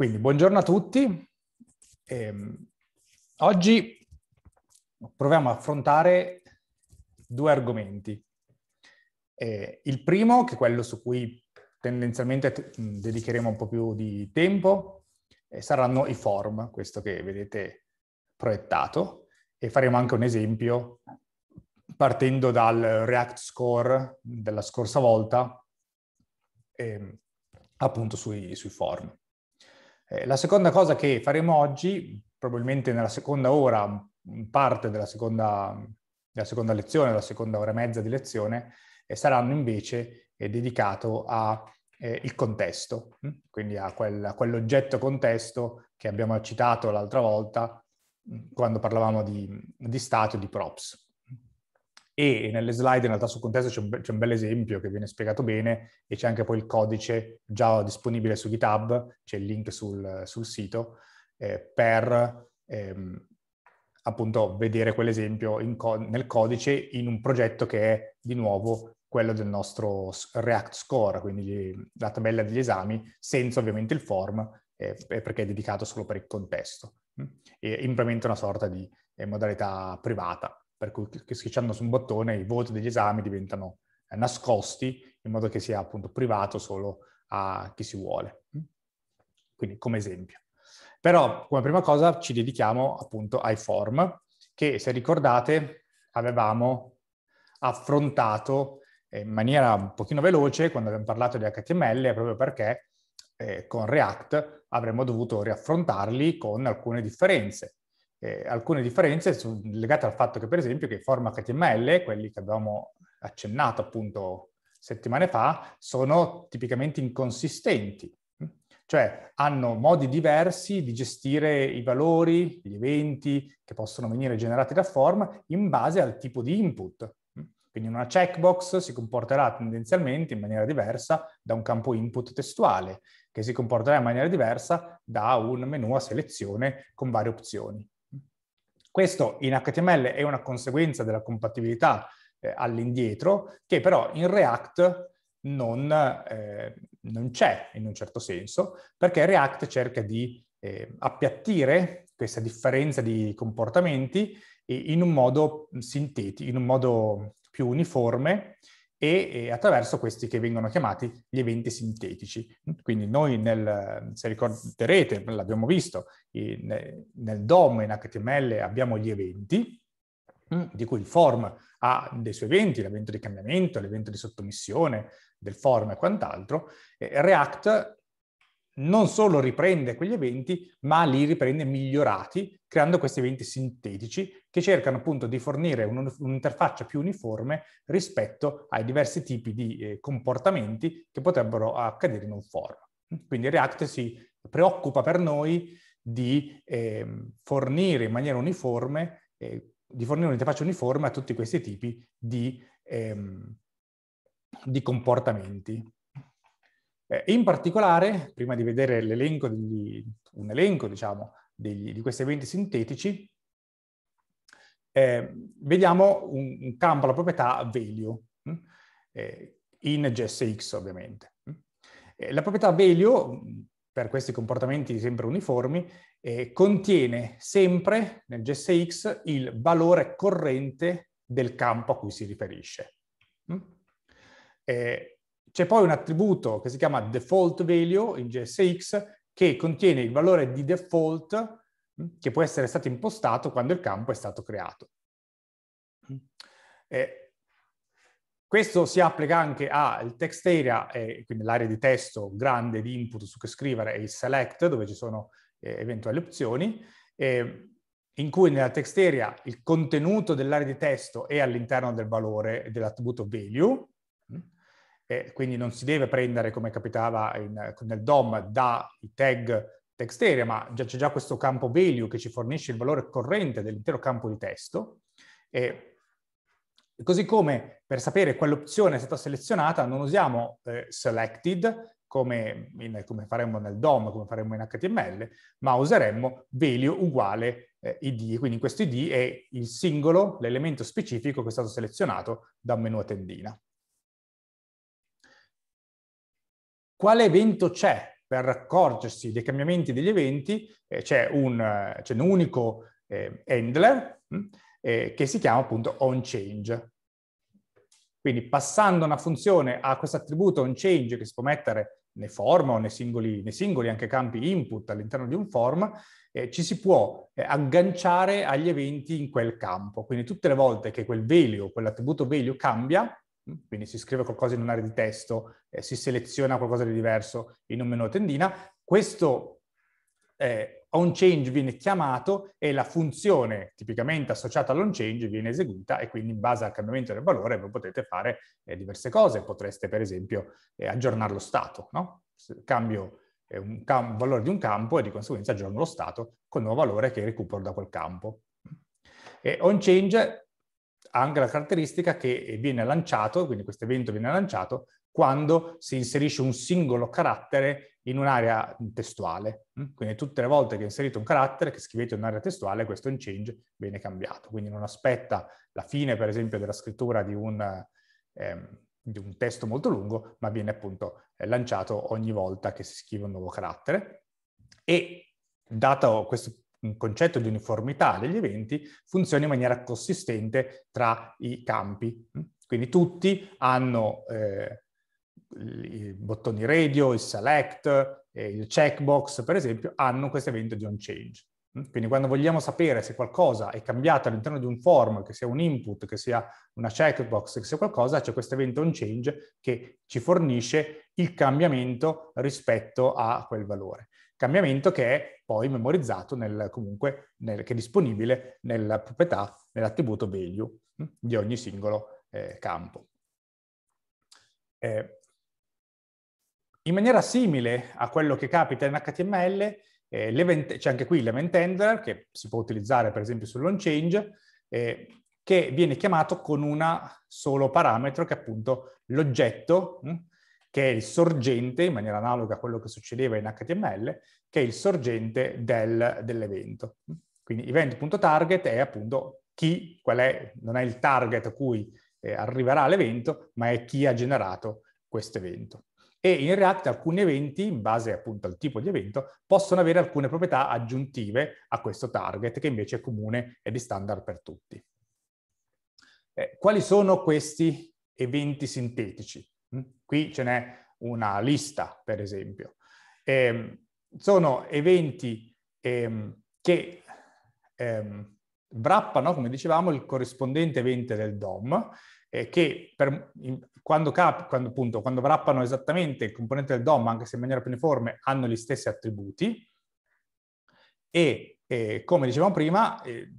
Quindi buongiorno a tutti. Eh, oggi proviamo a affrontare due argomenti. Eh, il primo, che è quello su cui tendenzialmente dedicheremo un po' più di tempo, eh, saranno i form, questo che vedete proiettato, e faremo anche un esempio partendo dal React Score della scorsa volta, ehm, appunto sui, sui form. Eh, la seconda cosa che faremo oggi, probabilmente nella seconda ora, parte della seconda, della seconda lezione, della seconda ora e mezza di lezione, eh, saranno invece eh, dedicato al eh, contesto, hm? quindi a, quel, a, quell'oggetto contesto che abbiamo citato l'altra volta hm, quando parlavamo di, di stato e di props e nelle slide in realtà sul contesto c'è un, c'è un bel esempio che viene spiegato bene e c'è anche poi il codice già disponibile su GitHub, c'è il link sul, sul sito, eh, per ehm, appunto vedere quell'esempio co- nel codice in un progetto che è di nuovo quello del nostro React Score, quindi gli, la tabella degli esami, senza ovviamente il form, eh, perché è dedicato solo per il contesto. Hm? E implementa una sorta di eh, modalità privata per cui schiacciando su un bottone i voti degli esami diventano eh, nascosti in modo che sia appunto privato solo a chi si vuole. Quindi come esempio. Però come prima cosa ci dedichiamo appunto ai form che se ricordate avevamo affrontato in maniera un pochino veloce quando abbiamo parlato di HTML proprio perché eh, con React avremmo dovuto riaffrontarli con alcune differenze eh, alcune differenze sono legate al fatto che, per esempio, che i form HTML, quelli che abbiamo accennato appunto settimane fa, sono tipicamente inconsistenti, cioè hanno modi diversi di gestire i valori, gli eventi che possono venire generati da form in base al tipo di input. Quindi una checkbox si comporterà tendenzialmente in maniera diversa da un campo input testuale, che si comporterà in maniera diversa da un menu a selezione con varie opzioni. Questo in HTML è una conseguenza della compatibilità eh, all'indietro, che però in React non, eh, non, c'è in un certo senso, perché React cerca di eh, appiattire questa differenza di comportamenti in un modo sintetico, in un modo più uniforme e, e, attraverso questi che vengono chiamati gli eventi sintetici. Quindi noi, nel, se ricorderete, l'abbiamo visto, in, nel DOM in HTML abbiamo gli eventi, mm, di cui il form ha dei suoi eventi, l'evento di cambiamento, l'evento di sottomissione del form e quant'altro. React non solo riprende quegli eventi, ma li riprende migliorati, creando questi eventi sintetici che cercano appunto di fornire un, un'interfaccia più uniforme rispetto ai diversi tipi di eh, comportamenti che potrebbero accadere in un form. Quindi React si preoccupa per noi di eh, fornire in maniera uniforme, eh, di fornire un'interfaccia uniforme a tutti questi tipi di, ehm, di comportamenti. Eh, in particolare, prima di vedere degli, un elenco diciamo, degli, di questi eventi sintetici, eh, vediamo un, un, campo alla proprietà value, hm? eh, in JSX ovviamente. Hm? Eh, la proprietà value, per questi comportamenti sempre uniformi, eh, contiene sempre nel JSX il valore corrente del campo a cui si riferisce. Eh, c'è poi un attributo che si chiama default value in JSX che contiene il valore di default mm, che può essere stato impostato quando il campo è stato creato. Eh, questo si applica anche al text area, eh, quindi l'area di testo grande di input su cui scrivere e il select, dove ci sono eh, eventuali opzioni, in cui nella text area il contenuto dell'area di testo è all'interno del valore dell'attributo value, eh, quindi non si deve prendere come capitava in, nel DOM dai tag text area, ma già, c'è già questo campo value che ci fornisce il valore corrente dell'intero campo di testo. E, così come per sapere quale opzione è stata selezionata non usiamo eh, selected come, in, come, faremmo nel DOM, come faremmo in HTML, ma useremmo value uguale eh, id. Quindi questo id è il singolo, l'elemento specifico che è stato selezionato da un menu a tendina. Quale evento c'è per accorgersi dei cambiamenti degli eventi eh, c'è, un, c'è, un, unico eh, handler mh, hm, eh, che si chiama appunto onChange. Quindi passando una funzione a questo attributo onChange che si può mettere nei form o nei singoli, nei singoli anche campi input all'interno di un form, eh, ci si può eh, agganciare agli eventi in quel campo. Quindi tutte le volte che quel value, quell'attributo value cambia, quindi si scrive qualcosa in un'area di testo, eh, si seleziona qualcosa di diverso in un menu a tendina, questo eh, onChange viene chiamato e la funzione tipicamente associata all'onChange viene eseguita e quindi in base al cambiamento del valore voi potete fare eh, diverse cose. Potreste per esempio eh, aggiornare lo stato, no? Cambio eh, un, un, valore di un campo e di conseguenza aggiorno lo stato con il nuovo valore che recupero da quel campo. E onChange ha anche la caratteristica che viene lanciato, quindi questo evento viene lanciato quando si inserisce un singolo carattere in un'area testuale. Mm? Quindi tutte le volte che inserite un carattere, che scrivete un'area testuale, questo in change viene cambiato. Quindi non aspetta la fine, per esempio, della scrittura di un, ehm, di un testo molto lungo, ma viene appunto eh, lanciato ogni volta che si scrive un nuovo carattere. E dato questo concetto di uniformità degli eventi, funziona in maniera consistente tra i campi. Mm? Quindi tutti hanno eh, i bottoni radio, il select, il checkbox, per esempio, hanno questo evento di onChange. Mm? Quindi quando vogliamo sapere se qualcosa è cambiato all'interno di un form, che sia un input, che sia una checkbox, che sia qualcosa, c'è questo evento onChange che ci fornisce il cambiamento rispetto a quel valore. Cambiamento che è poi memorizzato nel, comunque, nel, che è disponibile nella proprietà, nell'attributo value mm, di ogni singolo eh, campo. Eh, in maniera simile a quello che capita in HTML, eh, c'è anche qui l'event handler che si può utilizzare per esempio sull'onChange, eh, che viene chiamato con un solo parametro che è appunto l'oggetto, hm, che è il sorgente, in maniera analoga a quello che succedeva in HTML, che è il sorgente del, dell'evento. Quindi event.target è appunto chi, qual è, non è il target a cui eh, arriverà l'evento, ma è chi ha generato questo evento e in React alcuni eventi, in base appunto al tipo di evento, possono avere alcune proprietà aggiuntive a questo target che invece è comune e di standard per tutti. Eh, quali sono questi eventi sintetici? Mm? Qui ce n'è una lista, per esempio. Eh, sono eventi ehm, che ehm, wrappano, come dicevamo, il corrispondente evento del DOM, eh, che per, in, quando, cap, quando, appunto, quando wrappano esattamente il componente del DOM, anche se in maniera uniforme, hanno gli stessi attributi. E eh, come dicevamo prima, eh,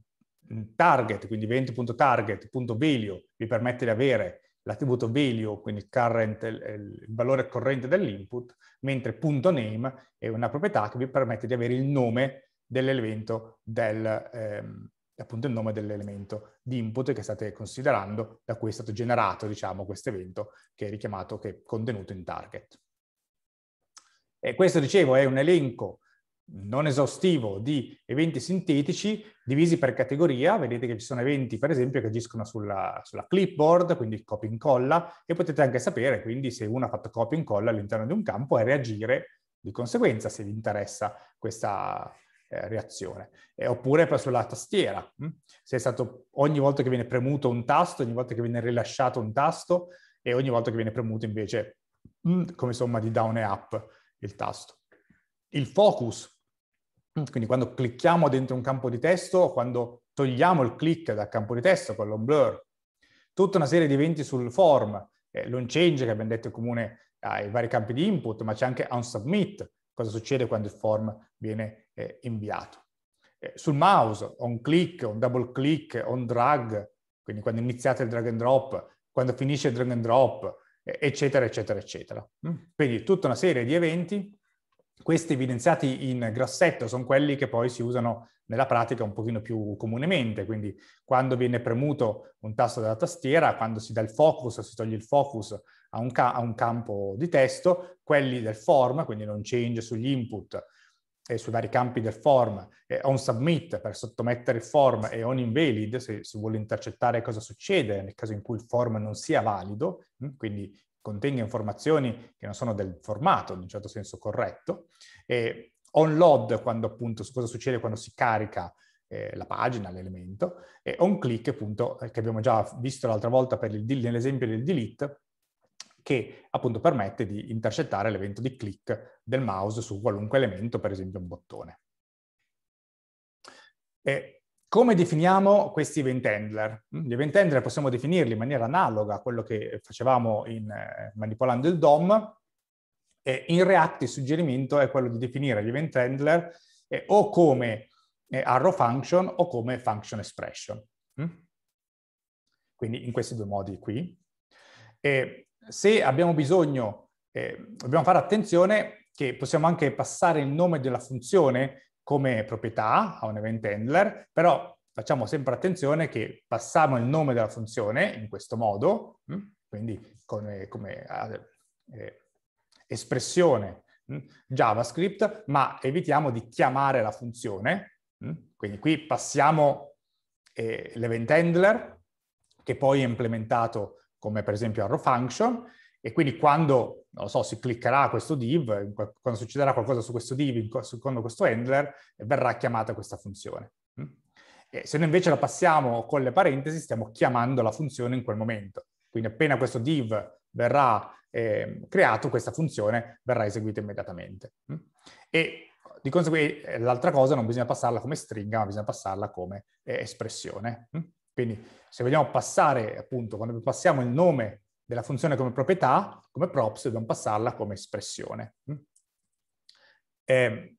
target, quindi event.target.value vi permette di avere l'attributo value, quindi current, il, valore corrente dell'input, mentre .name è una proprietà che vi permette di avere il nome dell'elemento del, ehm, appunto il nome dell'elemento di input che state considerando, da cui è stato generato, diciamo, questo evento che è richiamato, che è contenuto in target. E questo, dicevo, è un elenco non esaustivo di eventi sintetici divisi per categoria. Vedete che ci sono eventi, per esempio, che agiscono sulla, sulla clipboard, quindi copia e incolla, e potete anche sapere, quindi, se uno ha fatto copia e incolla all'interno di un campo e reagire di conseguenza se vi interessa questa, eh, reazione. Eh, oppure sulla tastiera. Hm? Se è stato ogni volta che viene premuto un tasto, ogni volta che viene rilasciato un tasto e ogni volta che viene premuto invece hm, come somma di down e up il tasto. Il focus, quindi quando clicchiamo dentro un campo di testo, quando togliamo il click dal campo di testo con l'on blur, tutta una serie di eventi sul form, eh, l'on change che abbiamo detto è comune ai vari campi di input, ma c'è anche on submit, cosa succede quando il form viene eh, inviato. Eh, sul mouse, on click, on double click, on drag, quindi quando iniziate il drag and drop, quando finisce il drag and drop, eh, eccetera, eccetera, eccetera. Mm? Quindi tutta una serie di eventi, questi evidenziati in grassetto sono quelli che poi si usano nella pratica un pochino più comunemente, quindi quando viene premuto un tasto della tastiera, quando si dà il focus, si toglie il focus a un, a un campo di testo, quelli del form, quindi non change sugli input e sui vari campi del form, eh, on submit per sottomettere il form e on invalid se si vuole intercettare cosa succede nel caso in cui il form non sia valido, hm, quindi contenga informazioni che non sono del formato, in un certo senso corretto, e onload quando appunto cosa succede quando si carica eh, la pagina, l'elemento, e onClick appunto eh, che abbiamo già visto l'altra volta nell'esempio del delete, che appunto permette di intercettare l'evento di click del mouse su qualunque elemento, per esempio un bottone. E come definiamo questi event handler? Mm, gli event handler possiamo definirli in maniera analoga a quello che facevamo in, eh, manipolando il DOM. E in React il suggerimento è quello di definire gli event handler eh, o come eh, arrow function o come function expression. Mm? Quindi in questi due modi qui. E se abbiamo bisogno, eh, dobbiamo fare attenzione che possiamo anche passare il nome della funzione come proprietà a un event handler, però facciamo sempre attenzione che passiamo il nome della funzione in questo modo, mm, quindi come, come eh, espressione mm, JavaScript, ma evitiamo di chiamare la funzione. Mm, quindi qui passiamo eh, l'event handler, che poi è implementato come per esempio arrow function, e quindi quando, non lo so, si cliccherà questo div, quando succederà qualcosa su questo div, secondo questo handler, verrà chiamata questa funzione. Mm? E se noi invece la passiamo con le parentesi, stiamo chiamando la funzione in quel momento. Quindi appena questo div verrà eh, creato, questa funzione verrà eseguita immediatamente. Mm? E di conseguenza l'altra cosa non bisogna passarla come stringa, ma bisogna passarla come eh, espressione. Mm? Quindi se vogliamo passare, appunto, quando passiamo il nome della funzione come proprietà, come props, dobbiamo passarla come espressione. Mm? Eh,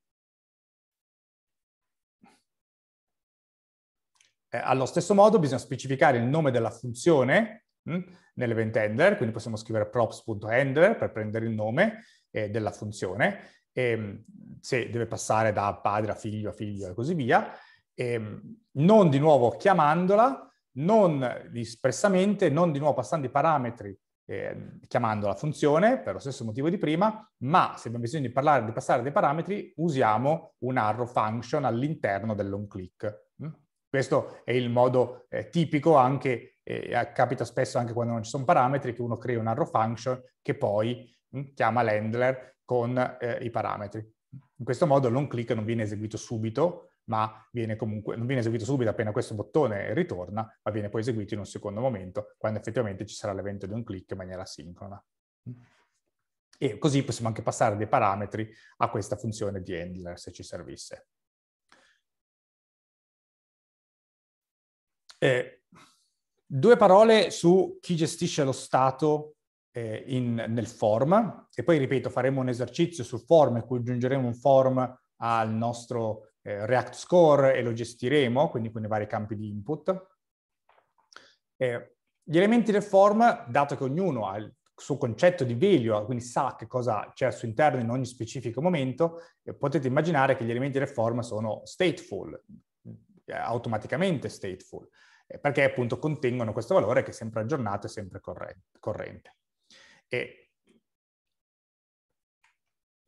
eh, allo stesso modo bisogna specificare il nome della funzione mm, nell'event handler, quindi possiamo scrivere props.handler per prendere il nome eh, della funzione, e, se deve passare da padre a figlio a figlio e così via, e, non di nuovo chiamandola, non espressamente, non di nuovo passando i parametri eh, chiamando la funzione per lo stesso motivo di prima, ma se abbiamo bisogno di, parlare, di passare dei parametri usiamo un arrow function all'interno dell'onClick. Mm? Questo è il modo eh, tipico anche, eh, capita spesso anche quando non ci sono parametri, che uno crea un arrow function che poi mm, chiama l'handler con eh, i parametri. In questo modo l'onClick non viene eseguito subito, ma viene comunque, non viene eseguito subito appena questo bottone ritorna, ma viene poi eseguito in un secondo momento, quando effettivamente ci sarà l'evento di un click in maniera sincrona. E così possiamo anche passare dei parametri a questa funzione di handler, se ci servisse. Eh, due parole su chi gestisce lo stato eh, in, nel form, e poi ripeto, faremo un esercizio sul form in cui aggiungeremo un form al nostro eh, React Score e lo gestiremo, quindi con i vari campi di input. Eh, gli elementi del form, dato che ognuno ha il suo concetto di value, quindi sa che cosa c'è al suo interno in ogni specifico momento, eh, potete immaginare che gli elementi del form sono stateful, eh, automaticamente stateful, eh, perché appunto contengono questo valore che è sempre aggiornato e sempre corrente. E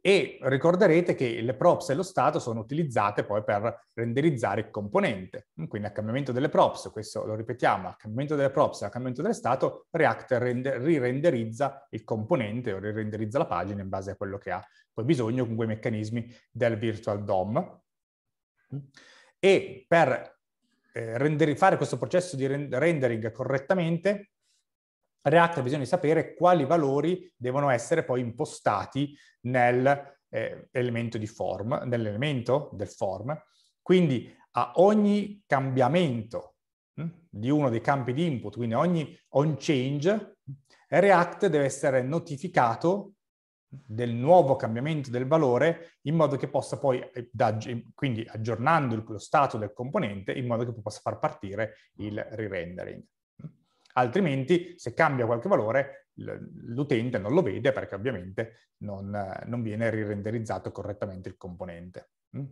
e ricorderete che le props e lo stato sono utilizzate poi per renderizzare il componente. Quindi al cambiamento delle props, questo lo ripetiamo, al cambiamento delle props e al cambiamento dello stato, React rirenderizza il componente o rirenderizza la pagina in base a quello che ha poi bisogno con quei meccanismi del virtual DOM. E per eh, fare questo processo di rendering correttamente, React ha bisogno di sapere quali valori devono essere poi impostati nell'elemento eh, form, nell'elemento del form. Quindi a ogni cambiamento hm, di uno dei campi di input, quindi ogni on change, React deve essere notificato del nuovo cambiamento del valore in modo che possa poi, eh, quindi aggiornando lo stato del componente, in modo che possa far partire il re-rendering. Altrimenti, se cambia qualche valore, l'utente non lo vede perché ovviamente non, non viene rirenderizzato correttamente il componente. Mm?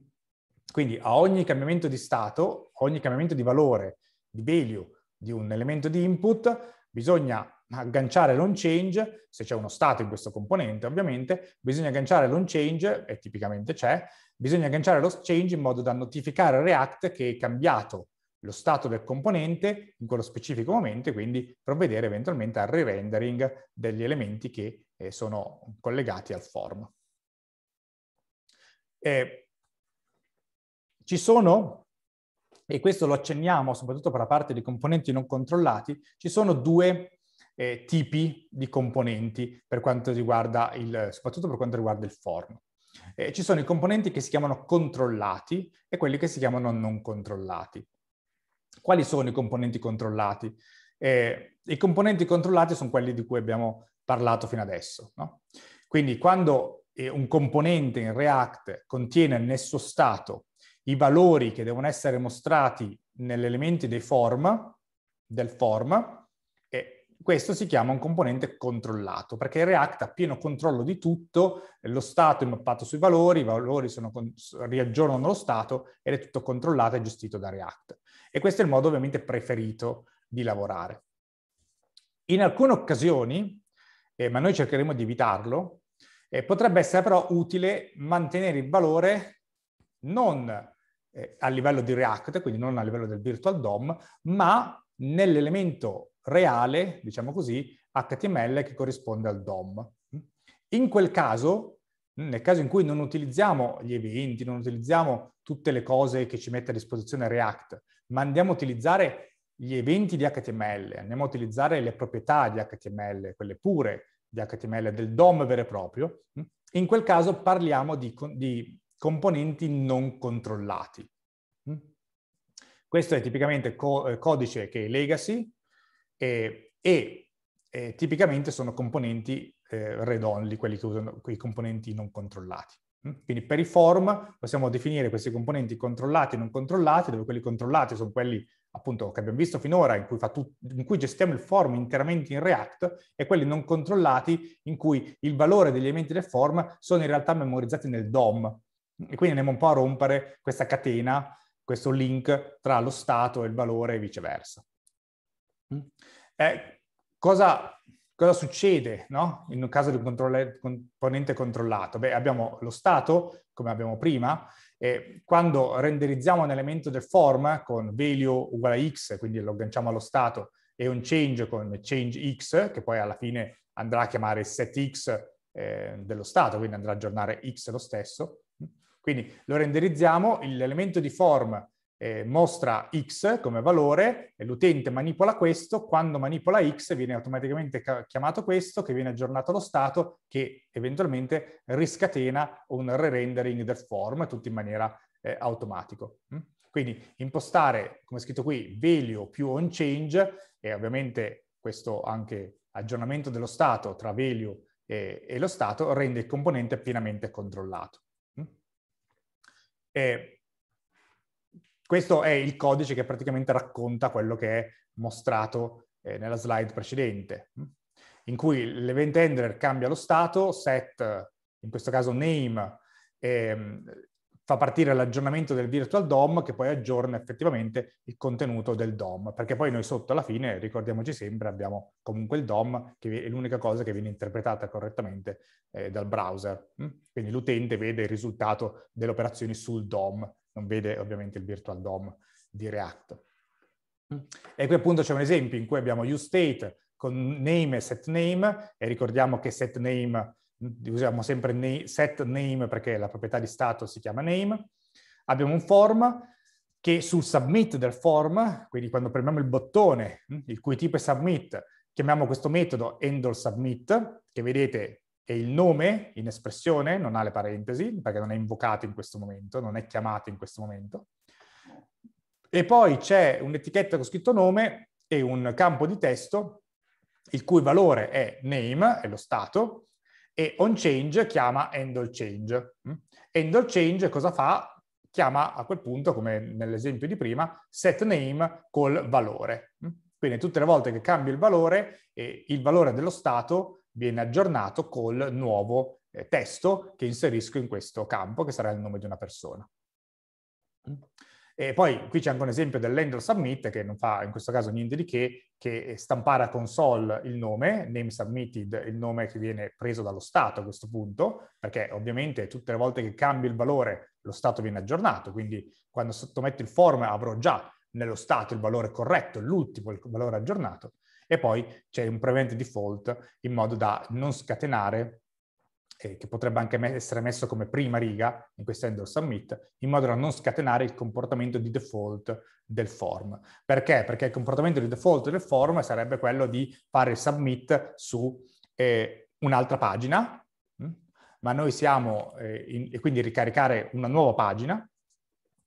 Quindi a ogni cambiamento di stato, ogni cambiamento di valore, di value di un elemento di input, bisogna agganciare l'onChange, se c'è uno stato in questo componente ovviamente, bisogna agganciare l'onChange, e tipicamente c'è, bisogna agganciare lo change in modo da notificare React che è cambiato lo stato del componente in quello specifico momento e quindi provvedere eventualmente al re-rendering degli elementi che eh, sono collegati al form. Eh, ci sono, e questo lo accenniamo soprattutto per la parte di componenti non controllati, ci sono due eh, tipi di componenti per quanto riguarda il, soprattutto per quanto riguarda il form. Eh, ci sono i componenti che si chiamano controllati e quelli che si chiamano non controllati. Quali sono i componenti controllati? Eh, I componenti controllati sono quelli di cui abbiamo parlato fino adesso. No? Quindi quando eh, un componente in React contiene nel suo stato i valori che devono essere mostrati negli elementi dei form, del form, questo si chiama un componente controllato, perché React ha pieno controllo di tutto, lo stato è mappato sui valori, i valori sono, riaggiornano lo stato ed è tutto controllato e gestito da React. E questo è il modo ovviamente preferito di lavorare. In alcune occasioni, eh, ma noi cercheremo di evitarlo, eh, potrebbe essere però utile mantenere il valore non eh, a livello di React, quindi non a livello del virtual DOM, ma nell'elemento reale, diciamo così, HTML che corrisponde al DOM. In quel caso, nel caso in cui non utilizziamo gli eventi, non utilizziamo tutte le cose che ci mette a disposizione React, ma andiamo a utilizzare gli eventi di HTML, andiamo a utilizzare le proprietà di HTML, quelle pure di HTML, del DOM vero e proprio, in quel caso parliamo di, di componenti non controllati. Questo è tipicamente co eh, codice che è legacy eh, e eh, tipicamente sono componenti eh, read-only, quelli che usano quei componenti non controllati. Mm? Quindi per i form possiamo definire questi componenti controllati e non controllati, dove quelli controllati sono quelli appunto che abbiamo visto finora, in cui, in cui, gestiamo il form interamente in React, e quelli non controllati in cui il valore degli elementi del form sono in realtà memorizzati nel DOM. E quindi andiamo un po' a rompere questa catena questo link tra lo stato e il valore e viceversa. Mm? Eh, cosa, cosa, succede no? in un caso di un componente controllato? Beh, abbiamo lo stato, come abbiamo prima, e quando renderizziamo un elemento del form con value uguale a x, quindi lo agganciamo allo stato, e un change con change x, che poi alla fine andrà a chiamare set x eh, dello stato, quindi andrà a aggiornare x lo stesso, quindi lo renderizziamo, l'elemento di form eh, mostra x come valore e l'utente manipola questo, quando manipola x viene automaticamente chiamato questo che viene aggiornato allo stato che eventualmente riscatena un re-rendering del form tutto in maniera eh, automatico. Mm? Quindi impostare, come scritto qui, value più onChange e ovviamente questo anche aggiornamento dello stato tra value e, e lo stato rende il componente pienamente controllato. E questo è il codice che praticamente racconta quello che è mostrato eh, nella slide precedente, in cui l'event handler cambia lo stato, set, in questo caso name, ehm, fa partire l'aggiornamento del virtual DOM che poi aggiorna effettivamente il contenuto del DOM, perché poi noi sotto alla fine, ricordiamoci sempre, abbiamo comunque il DOM che è l'unica cosa che viene interpretata correttamente eh, dal browser. Hm? Quindi l'utente vede il risultato delle operazioni sul DOM, non vede ovviamente il virtual DOM di React. Hm? E qui appunto c'è un esempio in cui abbiamo useState con name e setName e ricordiamo che setName usiamo sempre na set name perché la proprietà di stato si chiama name. Abbiamo un form che sul submit del form, quindi quando premiamo il bottone, hm, il cui tipo è submit, chiamiamo questo metodo handleSubmit, che vedete è il nome in espressione, non ha le parentesi, perché non è invocato in questo momento, non è chiamato in questo momento. E poi c'è un'etichetta con scritto nome e un campo di testo il cui valore è name, è lo stato, e onChange chiama handleChange. Mm? HandleChange cosa fa? Chiama a quel punto, come nell'esempio di prima, setName col valore. Mm? Quindi tutte le volte che cambia il valore, il valore dello stato viene aggiornato col nuovo eh, testo che inserisco in questo campo, che sarà il nome di una persona. E poi qui c'è anche un esempio dell'handle submit che non fa in questo caso niente di che, che stampare a console il nome, name submitted, il nome che viene preso dallo stato a questo punto, perché ovviamente tutte le volte che cambia il valore lo stato viene aggiornato, quindi quando sottometto il form avrò già nello stato il valore corretto, l'ultimo il valore aggiornato, e poi c'è un prevent default in modo da non scatenare, eh, che potrebbe anche essere messo come prima riga in questo end submit, in modo da non scatenare il comportamento di default del form. Perché? Perché il comportamento di default del form sarebbe quello di fare il submit su eh, un'altra pagina, mh? Hm? ma noi siamo, eh, in, e quindi ricaricare una nuova pagina,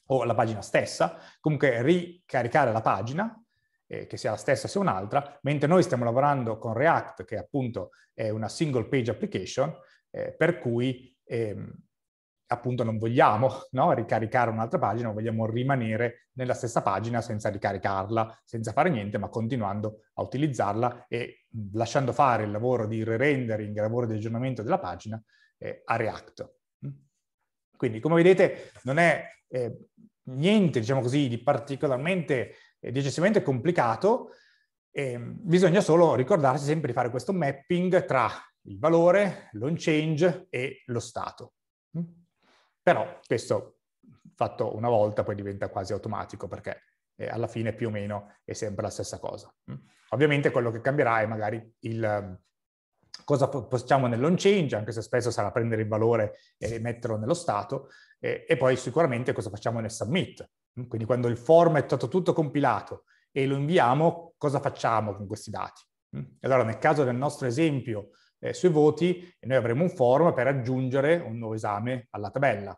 o la pagina stessa, comunque ricaricare la pagina, eh, che sia la stessa sia un'altra, mentre noi stiamo lavorando con React, che appunto è una single page application, eh, per cui ehm, appunto non vogliamo no, ricaricare un'altra pagina, vogliamo rimanere nella stessa pagina senza ricaricarla, senza fare niente, ma continuando a utilizzarla e lasciando fare il lavoro di re-rendering, il lavoro di aggiornamento della pagina eh, a React. Quindi, come vedete, non è eh, niente, diciamo così, di particolarmente, eccessivamente complicato, eh, bisogna solo ricordarsi sempre di fare questo mapping tra il valore, l'on change e lo stato. Mm? Però questo fatto una volta poi diventa quasi automatico perché eh, alla fine più o meno è sempre la stessa cosa. Mm? Ovviamente quello che cambierà è magari il cosa facciamo nell'on change, anche se spesso sarà prendere il valore e metterlo nello stato, eh, e poi sicuramente cosa facciamo nel submit. Quindi quando il form è stato tutto compilato e lo inviamo, cosa facciamo con questi dati? Mm? Allora nel caso del nostro esempio eh, sui voti, noi avremo un form per aggiungere un nuovo esame alla tabella.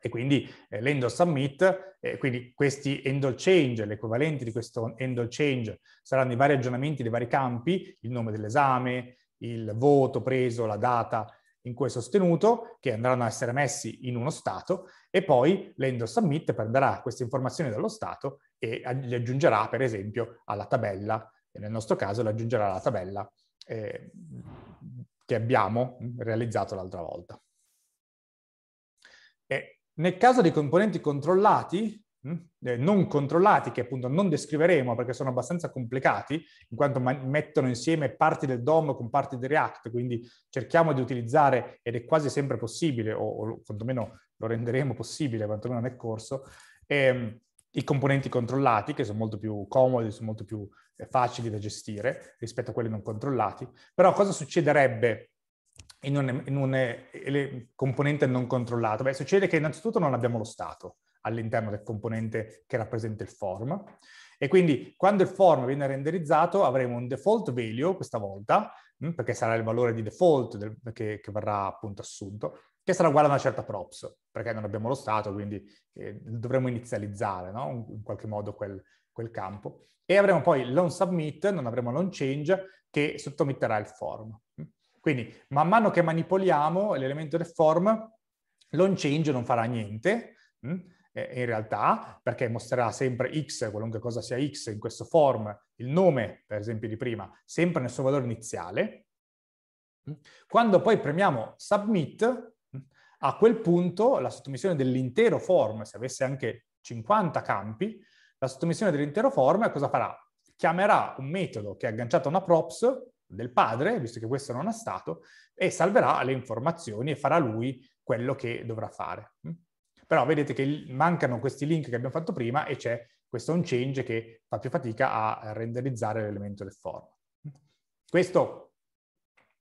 E quindi eh, l'endol submit, eh, quindi questi endol change, l'equivalente di questo endol change, saranno i vari aggiornamenti dei vari campi, il nome dell'esame, il voto preso, la data in cui è sostenuto, che andranno a essere messi in uno stato, e poi l'endo submit prenderà queste informazioni dallo stato e le aggiungerà, per esempio, alla tabella, nel nostro caso le aggiungerà alla tabella eh, che abbiamo realizzato l'altra volta. E nel caso dei componenti controllati, non controllati, che appunto non descriveremo perché sono abbastanza complicati, in quanto mettono insieme parti del DOM con parti di React, quindi cerchiamo di utilizzare, ed è quasi sempre possibile, o, o quantomeno lo renderemo possibile, quantomeno nel corso, ehm, i componenti controllati, che sono molto più comodi, sono molto più eh, facili da gestire rispetto a quelli non controllati. Però cosa succederebbe in un, in un eh, componente non controllato? Beh, succede che innanzitutto non abbiamo lo stato all'interno del componente che rappresenta il form. E quindi quando il form viene renderizzato avremo un default value questa volta, mm, perché sarà il valore di default del, che, che, verrà appunto assunto, che sarà uguale a una certa props, perché non abbiamo lo stato, quindi eh, dovremo inizializzare no? in qualche modo quel, quel campo. E avremo poi l'on submit, non avremo l'on change, che sottometterà il form. Quindi man mano che manipoliamo l'elemento del form, l'on change non farà niente? Mm, eh, in realtà, perché mostrerà sempre x, qualunque cosa sia x in questo form, il nome, per esempio, di prima, sempre nel suo valore iniziale. Quando poi premiamo submit, a quel punto la sottomissione dell'intero form, se avesse anche 50 campi, la sottomissione dell'intero form cosa farà? Chiamerà un metodo che è agganciato a una props del padre, visto che questo non è stato, e salverà le informazioni e farà lui quello che dovrà fare. Però vedete che mancano questi link che abbiamo fatto prima e c'è questo on change che fa più fatica a renderizzare l'elemento del form. Questo,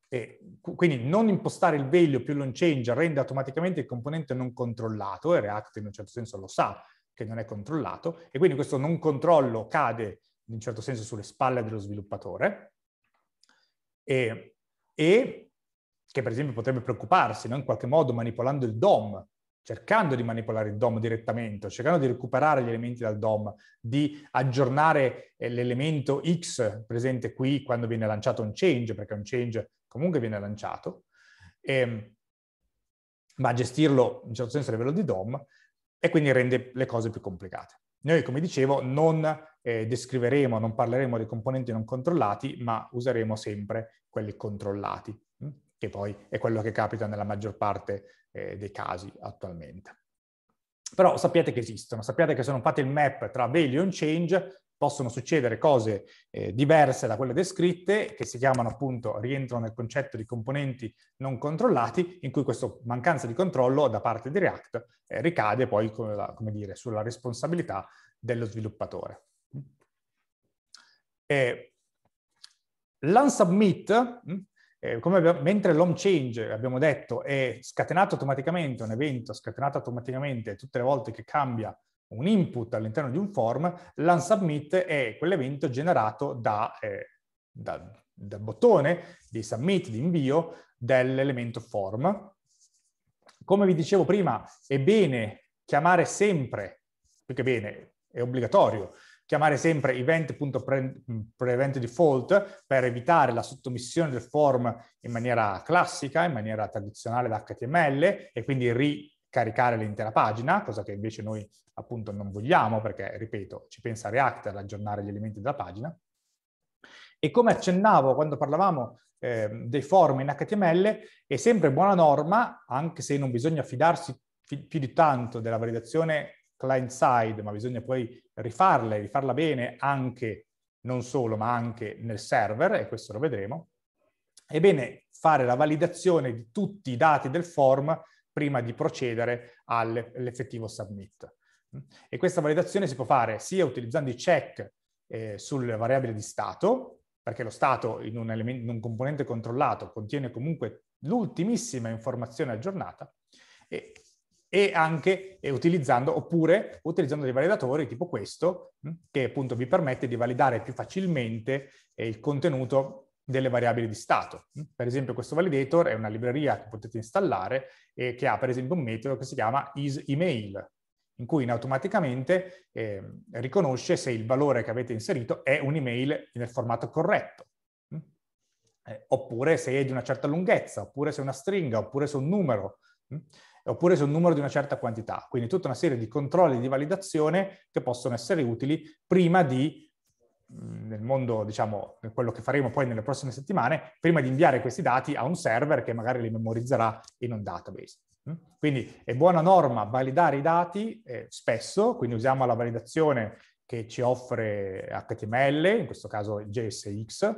eh, quindi non impostare il value più l'on change rende automaticamente il componente non controllato e React in un certo senso lo sa che non è controllato e quindi questo non controllo cade in un certo senso sulle spalle dello sviluppatore e, e che per esempio potrebbe preoccuparsi no? in qualche modo manipolando il DOM cercando di manipolare il DOM direttamente, cercando di recuperare gli elementi dal DOM, di aggiornare eh, l'elemento X presente qui quando viene lanciato un change, perché un change comunque viene lanciato, ehm, ma gestirlo in un certo senso a livello di DOM e quindi rende le cose più complicate. Noi, come dicevo, non eh, descriveremo, non parleremo dei componenti non controllati, ma useremo sempre quelli controllati? Che poi è quello che capita nella maggior parte eh, dei casi attualmente. Però sappiate che esistono, sappiate che se non fate il map tra value on change, possono succedere cose eh, diverse da quelle descritte, che si chiamano appunto, rientrano nel concetto di componenti non controllati, in cui questa mancanza di controllo da parte di React eh, ricade poi, come, come, dire, sulla responsabilità dello sviluppatore. Eh, L'unsubmit, mm, eh, abbiamo, mentre l'home change, abbiamo detto, è scatenato automaticamente, un evento scatenato automaticamente tutte le volte che cambia un input all'interno di un form, l'unsubmit è quell'evento generato da, eh, da, dal bottone di submit, di invio dell'elemento form. Come vi dicevo prima, è bene chiamare sempre, più che bene, è obbligatorio, chiamare sempre event.preVentDefault per evitare la sottomissione del form in maniera classica, in maniera tradizionale da HTML e quindi ricaricare l'intera pagina, cosa che invece noi appunto non vogliamo perché, ripeto, ci pensa React ad aggiornare gli elementi della pagina. E come accennavo quando parlavamo eh, dei form in HTML, è sempre buona norma, anche se non bisogna fidarsi più di tanto della validazione client side, ma bisogna poi rifarla e rifarla bene anche, non solo, ma anche nel server, e questo lo vedremo, è bene fare la validazione di tutti i dati del form prima di procedere all'effettivo submit. E questa validazione si può fare sia utilizzando i check eh, sulle variabili di stato, perché lo stato in un, in un componente controllato contiene comunque l'ultimissima informazione aggiornata, e e anche e utilizzando, oppure utilizzando dei validatori tipo questo, hm, che appunto vi permette di validare più facilmente eh, il contenuto delle variabili di stato. Hm. Per esempio questo validator è una libreria che potete installare e che ha per esempio un metodo che si chiama isEmail, in cui automaticamente eh, riconosce se il valore che avete inserito è un'email nel formato corretto. Hm. Eh, oppure se è di una certa lunghezza, oppure se è una stringa, oppure se è un numero oppure se un numero di una certa quantità. Quindi tutta una serie di controlli di validazione che possono essere utili prima di, nel mondo, diciamo, quello che faremo poi nelle prossime settimane, prima di inviare questi dati a un server che magari li memorizzerà in un database. Quindi è buona norma validare i dati eh, spesso, quindi usiamo la validazione che ci offre HTML, in questo caso JSX,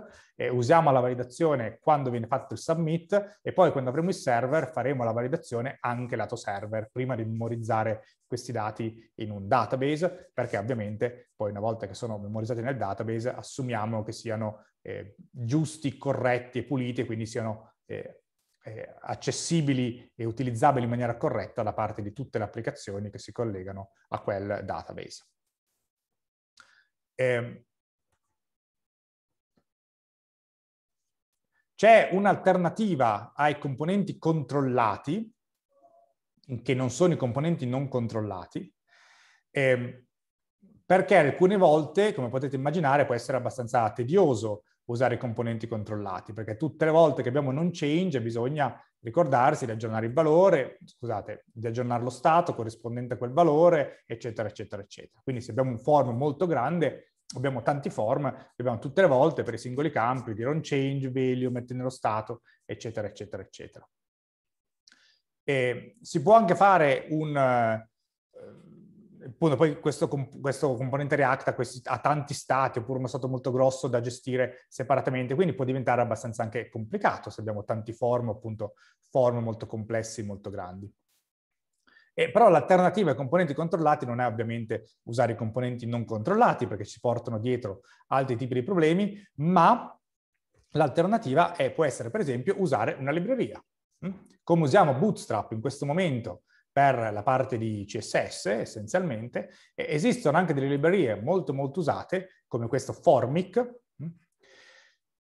usiamo la validazione quando viene fatto il submit e poi quando avremo il server faremo la validazione anche lato server prima di memorizzare questi dati in un database perché ovviamente poi una volta che sono memorizzati nel database assumiamo che siano eh, giusti, corretti e puliti e quindi siano eh, eh, accessibili e utilizzabili in maniera corretta da parte di tutte le applicazioni che si collegano a quel database. Eh, c'è un'alternativa ai componenti controllati, che non sono i componenti non controllati, eh, perché alcune volte, come potete immaginare, può essere abbastanza tedioso usare i componenti controllati, perché tutte le volte che abbiamo non change bisogna ricordarsi di aggiornare il valore, scusate, di aggiornare lo stato corrispondente a quel valore, eccetera, eccetera, eccetera. Quindi se abbiamo un form molto grande, abbiamo tanti form, dobbiamo tutte le volte per i singoli campi dire on change, value, metti nello stato, eccetera, eccetera, eccetera. E si può anche fare un... Appunto, poi questo, questo, componente React ha, questi, ha, tanti stati, oppure uno stato molto grosso da gestire separatamente, quindi può diventare abbastanza anche complicato se abbiamo tanti form, appunto form molto complessi, molto grandi. E però l'alternativa ai componenti controllati non è ovviamente usare i componenti non controllati perché ci portano dietro altri tipi di problemi, ma l'alternativa può essere per esempio usare una libreria. Mm? Come usiamo Bootstrap in questo momento per la parte di CSS essenzialmente, esistono anche delle librerie molto molto usate come questo Formic, mm?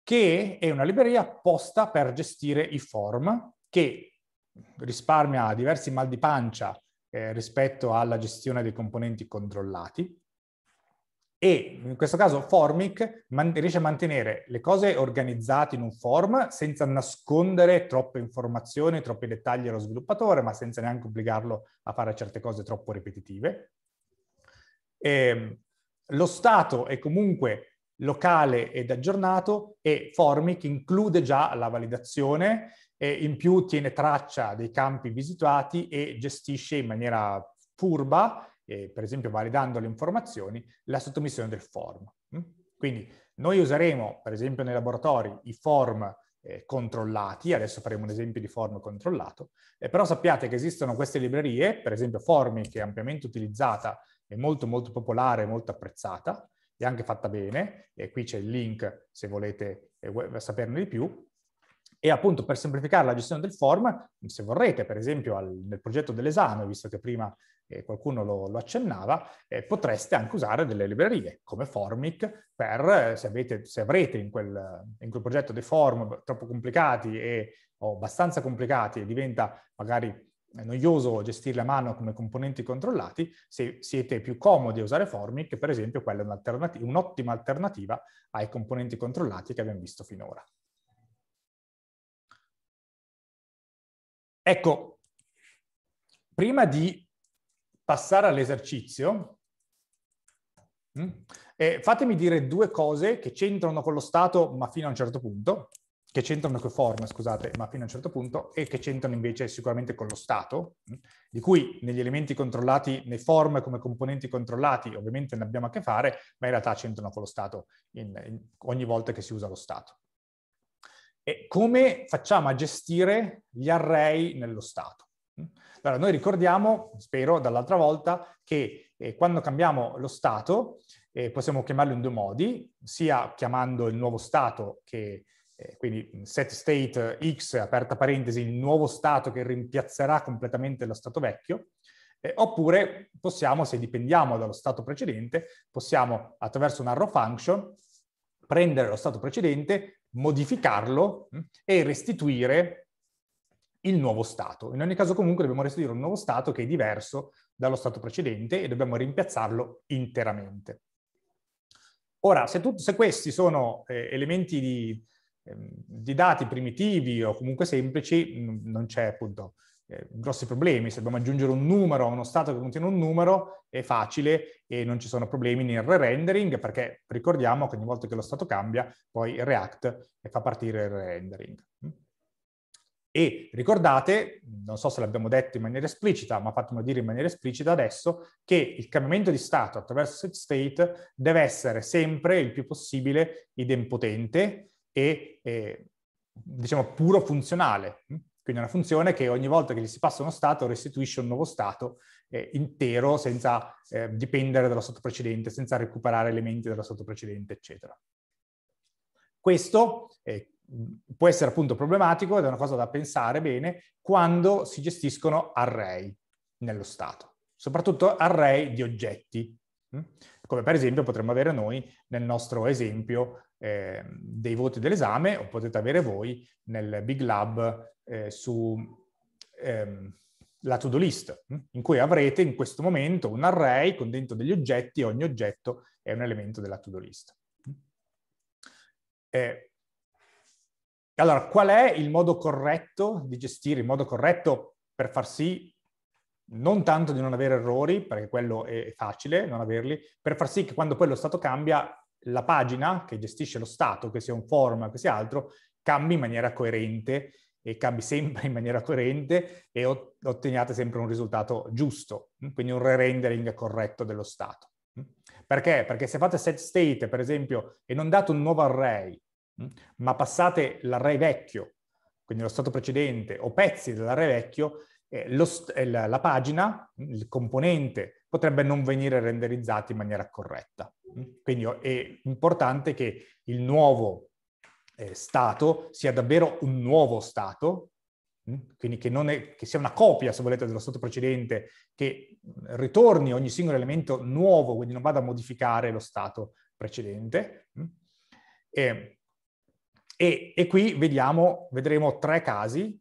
che è una libreria apposta per gestire i form che risparmia diversi mal di pancia eh, rispetto alla gestione dei componenti controllati e in questo caso Formic riesce a mantenere le cose organizzate in un form senza nascondere troppe informazioni, troppi dettagli allo sviluppatore, ma senza neanche obbligarlo a fare certe cose troppo ripetitive. E, ehm, lo stato è comunque locale ed aggiornato e Formic include già la validazione e in più tiene traccia dei campi visitati e gestisce in maniera furba eh, per esempio validando le informazioni, la sottomissione del form. Mm? Quindi noi useremo, per esempio nei laboratori, i form eh, controllati, adesso faremo un esempio di form controllato, eh, però sappiate che esistono queste librerie, per esempio Formi che è ampiamente utilizzata, è molto molto popolare, molto apprezzata, è anche fatta bene, e qui c'è il link se volete eh, saperne di più, e appunto per semplificare la gestione del form, se vorrete, per esempio al, nel progetto dell'esame, visto che prima eh, qualcuno lo, lo accennava, eh, potreste anche usare delle librerie come Formic per, eh, se, avete, se avrete in quel, in quel, progetto dei form troppo complicati e, o abbastanza complicati e diventa magari noioso gestirli a mano come componenti controllati, se siete più comodi a usare Formic, per esempio, quella è un'ottima alternativa ai componenti controllati che abbiamo visto finora. Ecco, prima di passare all'esercizio, mm, eh, fatemi dire due cose che c'entrano con lo Stato, ma fino a un certo punto, che c'entrano con form, scusate, ma fino a un certo punto, e che c'entrano invece sicuramente con lo Stato, mm, di cui negli elementi controllati, nei form come componenti controllati, ovviamente ne abbiamo a che fare, ma in realtà c'entrano con lo Stato in, in, ogni volta che si usa lo Stato. E come facciamo a gestire gli array nello Stato? Allora, noi ricordiamo, spero dall'altra volta, che eh, quando cambiamo lo stato eh, possiamo chiamarlo in due modi, sia chiamando il nuovo stato che eh, quindi set state x, aperta parentesi, il nuovo stato che rimpiazzerà completamente lo stato vecchio, eh, oppure possiamo, se dipendiamo dallo stato precedente, possiamo attraverso un arrow function prendere lo stato precedente, modificarlo mh, hm, e restituire il nuovo stato. In ogni caso comunque dobbiamo restituire un nuovo stato che è diverso dallo stato precedente e dobbiamo rimpiazzarlo interamente. Ora, se, tu, se questi sono eh, elementi di, eh, di, dati primitivi o comunque semplici, non c'è appunto eh, grossi problemi. Se dobbiamo aggiungere un numero a uno stato che contiene un numero, è facile e non ci sono problemi nel re-rendering, perché ricordiamo che ogni volta che lo stato cambia, poi React fa partire il re-rendering. E ricordate, non so se l'abbiamo detto in maniera esplicita, ma fatemelo dire in maniera esplicita adesso, che il cambiamento di stato attraverso set state deve essere sempre il più possibile idempotente e, eh, diciamo, puro funzionale. Quindi una funzione che ogni volta che gli si passa uno stato restituisce un nuovo stato eh, intero senza eh, dipendere dallo stato precedente, senza recuperare elementi dallo stato precedente, eccetera. Questo eh, può essere appunto problematico ed è una cosa da pensare bene quando si gestiscono array nello stato, soprattutto array di oggetti, hm? come per esempio potremmo avere noi nel nostro esempio eh, dei voti dell'esame o potete avere voi nel Big Lab eh, su ehm, la to-do list, hm? in cui avrete in questo momento un array con dentro degli oggetti e ogni oggetto è un elemento della to-do list. Hm? Eh, allora, qual è il modo corretto di gestire, il modo corretto per far sì non tanto di non avere errori, perché quello è facile non averli, per far sì che quando poi lo stato cambia, la pagina che gestisce lo stato, che sia un forum, che sia altro, cambi in maniera coerente e cambi sempre in maniera coerente e otteniate sempre un risultato giusto, quindi un re-rendering corretto dello stato. Perché? Perché se fate set state, per esempio, e non date un nuovo array, Mm? ma passate l'array vecchio, quindi lo stato precedente, o pezzi dell'array vecchio, eh, lo, eh, la pagina, il componente, potrebbe non venire renderizzato in maniera corretta. Mm? Quindi è importante che il nuovo eh, stato sia davvero un nuovo stato, mm? quindi che, è, che, sia una copia, se volete, dello stato precedente, che ritorni ogni singolo elemento nuovo, quindi non vada a modificare lo stato precedente. E, e, e qui vediamo, vedremo tre casi,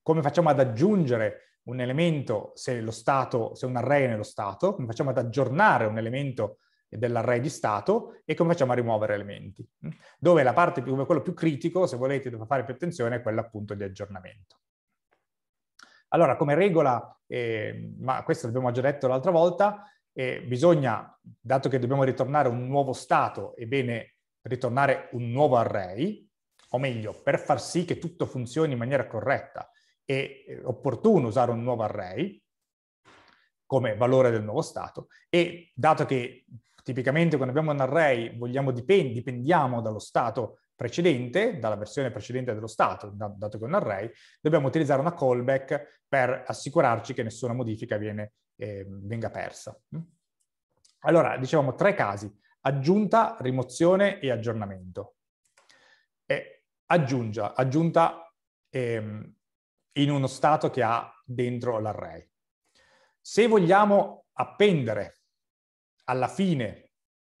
come facciamo ad aggiungere un elemento se lo stato, se un array è nello stato, come facciamo ad aggiornare un elemento dell'array di stato e come facciamo a rimuovere elementi. Mh? Hm? Dove la parte più, quello più critico, se volete, dove fare più attenzione, è quello appunto di aggiornamento. Allora, come regola, eh, ma questo l'abbiamo già detto l'altra volta, eh, bisogna, dato che dobbiamo ritornare un nuovo stato, è ritornare un nuovo array, o meglio, per far sì che tutto funzioni in maniera corretta è opportuno usare un nuovo array, come valore del nuovo stato e dato che tipicamente quando abbiamo un array vogliamo dipend- dipendiamo dallo stato precedente, dalla versione precedente dello stato, dato che è un array, dobbiamo utilizzare una callback per assicurarci che nessuna modifica viene, eh, venga persa. Allora, dicevamo tre casi, aggiunta, rimozione e aggiornamento. E aggiungia, aggiunta ehm, in uno stato che ha dentro l'array. Se vogliamo appendere alla fine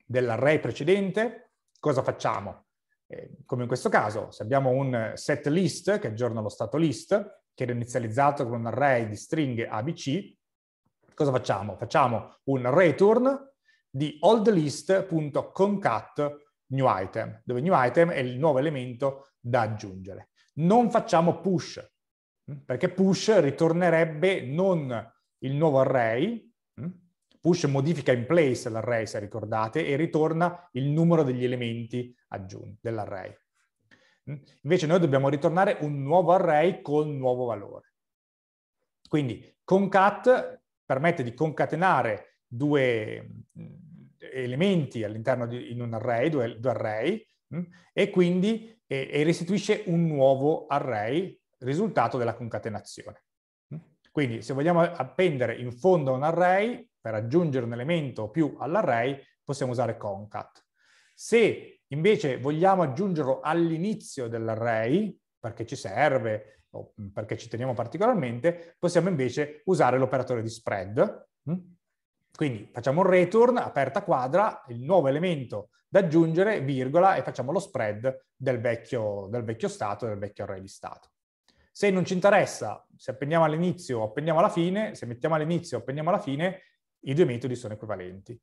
dell'array precedente, cosa facciamo? Eh, come in questo caso, se abbiamo un set list che aggiorna lo stato list, che era inizializzato con un array di stringhe ABC, cosa facciamo? Facciamo un return di oldlist.concat new item, dove new item è il nuovo elemento da aggiungere. Non facciamo push, perché push ritornerebbe non il nuovo array, push modifica in place l'array, se ricordate, e ritorna il numero degli elementi aggiunti dell'array. Invece noi dobbiamo ritornare un nuovo array con nuovo valore. Quindi concat permette di concatenare due elementi all'interno di un array, due, due array, e quindi e restituisce un nuovo array risultato della concatenazione. Quindi se vogliamo appendere in fondo a un array, per aggiungere un elemento più all'array, possiamo usare concat. Se invece vogliamo aggiungerlo all'inizio dell'array, perché ci serve o perché ci teniamo particolarmente, possiamo invece usare l'operatore di spread. Quindi facciamo un return, aperta quadra, il nuovo elemento da aggiungere, virgola, e facciamo lo spread del vecchio, del vecchio stato, del vecchio array di stato. Se non ci interessa, se appendiamo all'inizio o appendiamo alla fine, se mettiamo all'inizio o appendiamo alla fine, i due metodi sono equivalenti.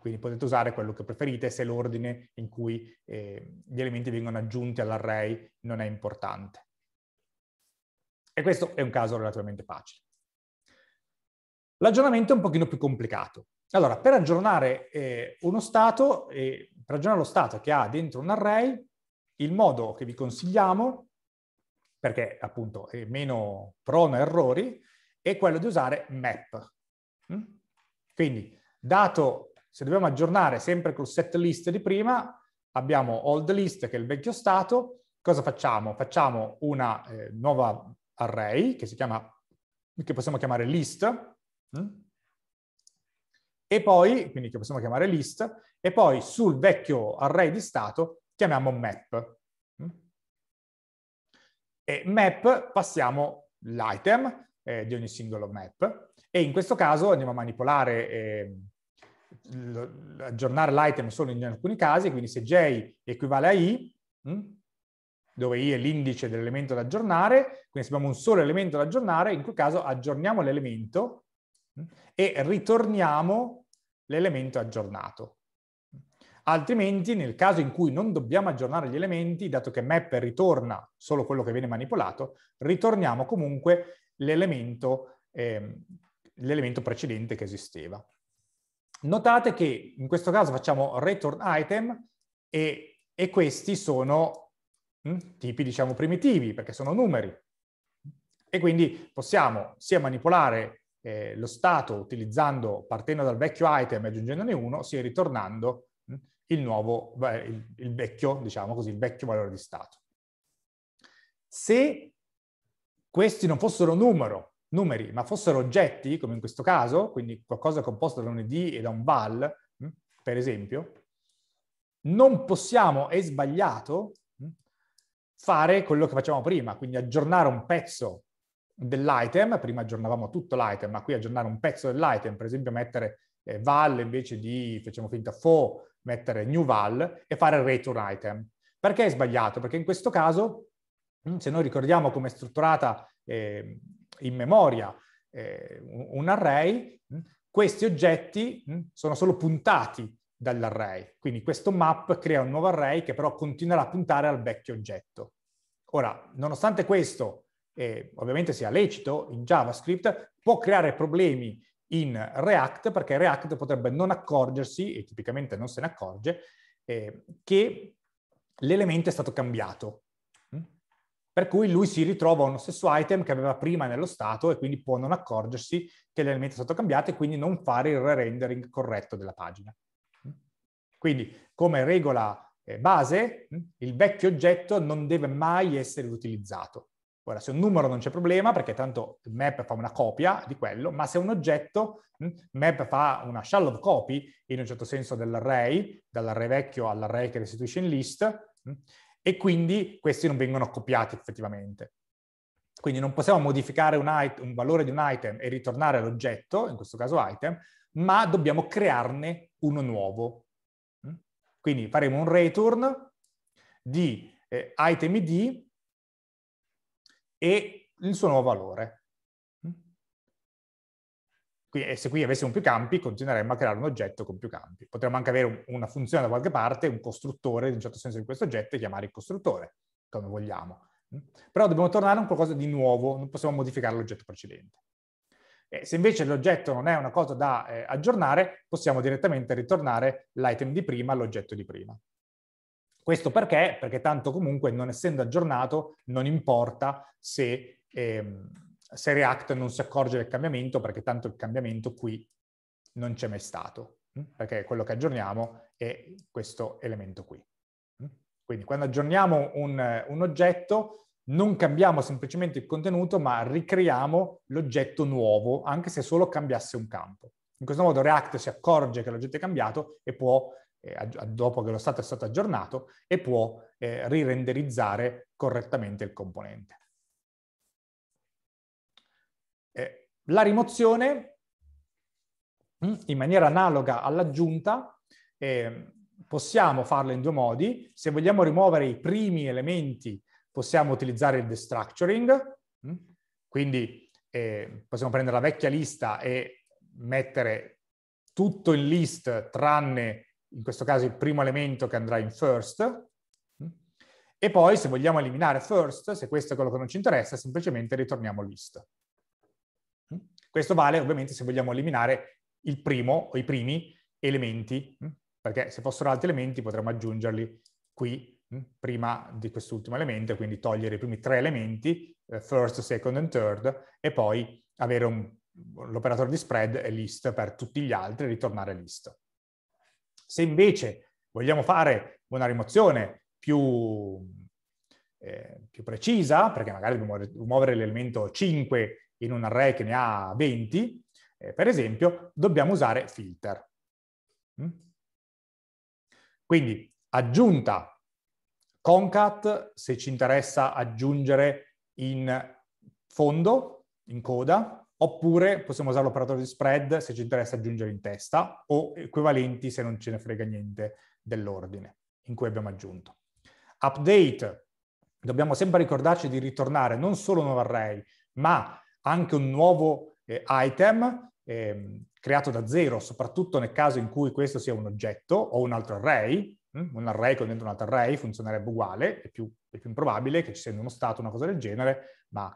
Quindi potete usare quello che preferite se l'ordine in cui eh, gli elementi vengono aggiunti all'array non è importante. E questo è un caso relativamente facile. L'aggiornamento è un pochino più complicato. Allora, per aggiornare eh, uno stato, eh, per aggiornare lo stato che ha dentro un array, il modo che vi consigliamo, perché appunto è meno prono a errori, è quello di usare map. Mm? Quindi, dato, se dobbiamo aggiornare sempre col set list di prima, abbiamo old list che è il vecchio stato, cosa facciamo? Facciamo una eh, nuova array che si chiama, che possiamo chiamare list, mm? e poi, quindi che possiamo chiamare list, e poi sul vecchio array di stato chiamiamo map. E map passiamo l'item eh, di ogni singolo map e in questo caso andiamo a manipolare, eh, aggiornare l'item solo in alcuni casi, quindi se j equivale a i, mh, hm, dove i è l'indice dell'elemento da aggiornare, quindi se abbiamo un solo elemento da aggiornare, in quel caso aggiorniamo l'elemento hm, e ritorniamo l'elemento aggiornato. Altrimenti, nel caso in cui non dobbiamo aggiornare gli elementi, dato che map ritorna solo quello che viene manipolato, ritorniamo comunque l'elemento eh, precedente che esisteva. Notate che in questo caso facciamo return item e, e questi sono hm, tipi, diciamo, primitivi, perché sono numeri. E quindi possiamo sia manipolare eh, lo stato utilizzando, partendo dal vecchio item e aggiungendone uno, sia ritornando il nuovo, il vecchio, diciamo così, il vecchio valore di stato. Se questi non fossero numero, numeri, ma fossero oggetti, come in questo caso, quindi qualcosa composto da un id e da un val, hm, per esempio, non possiamo, è sbagliato, hm, fare quello che facevamo prima, quindi aggiornare un pezzo dell'item, prima aggiornavamo tutto l'item, ma qui aggiornare un pezzo dell'item, per esempio mettere eh, val invece di, facciamo finta, fo, mettere new val e fare return item. Perché è sbagliato? Perché in questo caso, hm, se noi ricordiamo come è strutturata eh, in memoria eh, un array, mm, questi oggetti mm, sono solo puntati dall'array. Quindi questo map crea un nuovo array che però continuerà a puntare al vecchio oggetto. Ora, nonostante questo, eh, ovviamente sia lecito in JavaScript, può creare problemi in React perché React potrebbe non accorgersi, e tipicamente non se ne accorge, eh, che l'elemento è stato cambiato. per cui lui si ritrova uno stesso item che aveva prima nello stato e quindi può non accorgersi che l'elemento è stato cambiato e quindi non fare il re-rendering corretto della pagina. Quindi come regola eh, base, il vecchio oggetto non deve mai essere utilizzato. Ora, se un numero non c'è problema, perché tanto map fa una copia di quello, ma se un oggetto, map fa una shallow copy, in un certo senso dell'array, dall'array vecchio all'array che restituisce in list, e quindi questi non vengono copiati effettivamente. Quindi non possiamo modificare un, item, un valore di un item e ritornare all'oggetto, in questo caso item, ma dobbiamo crearne uno nuovo. Quindi faremo un return di eh, item id e il suo nuovo valore. E se qui avessimo più campi, continueremmo a creare un oggetto con più campi. Potremmo anche avere una funzione da qualche parte, un costruttore, in un certo senso, di questo oggetto e chiamare il costruttore, come vogliamo. Però dobbiamo tornare a un qualcosa di nuovo, non possiamo modificare l'oggetto precedente. E se invece l'oggetto non è una cosa da eh, aggiornare, possiamo direttamente ritornare l'item di prima all'oggetto di prima. Questo perché? Perché tanto comunque non essendo aggiornato non importa se... Ehm, se React non si accorge del cambiamento perché tanto il cambiamento qui non c'è mai stato, hm? perché quello che aggiorniamo è questo elemento qui. Hm? Quindi quando aggiorniamo un, un oggetto non cambiamo semplicemente il contenuto, ma ricreiamo l'oggetto nuovo, anche se solo cambiasse un campo. In questo modo React si accorge che l'oggetto è cambiato e può, dopo che lo stato è stato aggiornato, e può eh, rirenderizzare correttamente il componente. Eh, la rimozione, mm, in maniera analoga all'aggiunta, eh, possiamo farla in due modi. Se vogliamo rimuovere i primi elementi, possiamo utilizzare il destructuring, mm, quindi eh, possiamo prendere la vecchia lista e mettere tutto in list tranne in questo caso il primo elemento che andrà in first, e poi se vogliamo eliminare first, se questo è quello che non ci interessa, semplicemente ritorniamo list. Questo vale ovviamente se vogliamo eliminare il primo o i primi elementi, perché se fossero altri elementi potremmo aggiungerli qui prima di quest'ultimo elemento, quindi togliere i primi tre elementi, eh, first, second and third, e poi avere l'operatore di spread e list per tutti gli altri e ritornare list. Se invece vogliamo fare una rimozione più, eh, più precisa, perché magari dobbiamo rimuovere l'elemento 5 in un array che ne ha 20, eh, per esempio, dobbiamo usare filter. Mm? Quindi aggiunta concat se ci interessa aggiungere in fondo, in coda, oppure possiamo usare l'operatore di spread se ci interessa aggiungere in testa, o equivalenti se non ce ne frega niente dell'ordine in cui abbiamo aggiunto. Update, dobbiamo sempre ricordarci di ritornare non solo un nuovo array, ma anche un nuovo eh, item eh, creato da zero, soprattutto nel caso in cui questo sia un oggetto o un altro array, hm? un array con dentro un altro array funzionerebbe uguale, è più, è più improbabile che ci sia in uno stato una cosa del genere, ma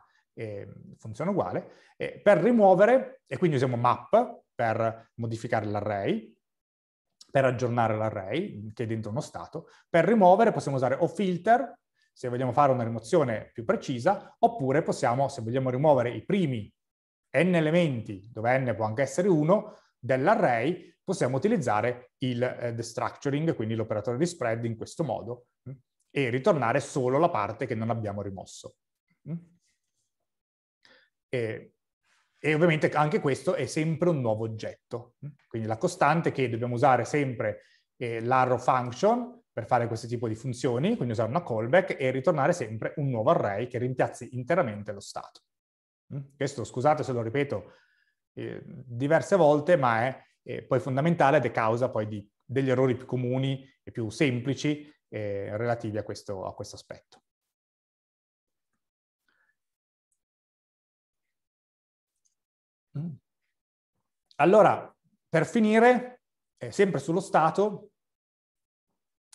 funziona uguale, per rimuovere, e quindi usiamo map per modificare l'array, per aggiornare l'array che è dentro uno stato, per rimuovere possiamo usare o filter se vogliamo fare una rimozione più precisa, oppure possiamo, se vogliamo rimuovere i primi n elementi, dove n può anche essere 1, dell'array, possiamo utilizzare il eh, destructuring, quindi l'operatore di spread in questo modo, mh, mm, e ritornare solo la parte che non abbiamo rimosso. Mh. E, e, ovviamente anche questo è sempre un nuovo oggetto. Quindi la costante è che dobbiamo usare sempre eh, l'arrow function, per fare questo tipo di funzioni, quindi usare una callback e ritornare sempre un nuovo array che rimpiazzi interamente lo stato. Questo, scusate se lo ripeto eh, diverse volte, ma è eh, poi fondamentale ed è causa poi di, degli errori più comuni e più semplici eh, relativi a questo, a questo aspetto. Allora, per finire, eh, sempre sullo stato,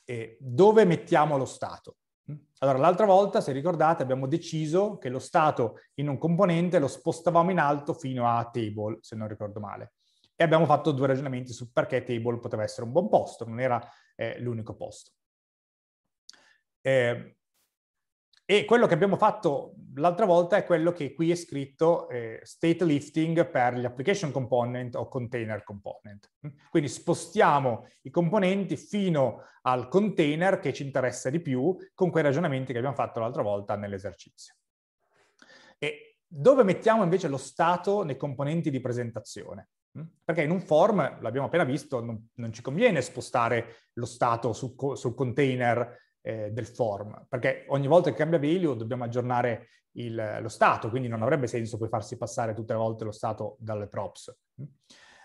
eh, dove mettiamo lo stato? Mm? Allora, l'altra volta, se ricordate, abbiamo deciso che lo stato in un componente lo spostavamo in alto fino a table, se non ricordo male. E abbiamo fatto due ragionamenti su perché table poteva essere un buon posto, non era eh, l'unico posto. Eh, E quello che abbiamo fatto l'altra volta è quello che qui è scritto eh, state lifting per gli application component o container component. Quindi spostiamo i componenti fino al container che ci interessa di più con quei ragionamenti che abbiamo fatto l'altra volta nell'esercizio. E dove mettiamo invece lo stato nei componenti di presentazione? Perché in un form, l'abbiamo appena visto, non, non, ci conviene spostare lo stato su, sul container eh, del form, perché ogni volta che cambia value dobbiamo aggiornare il, lo stato, quindi non avrebbe senso poi farsi passare tutte le volte lo stato dalle props.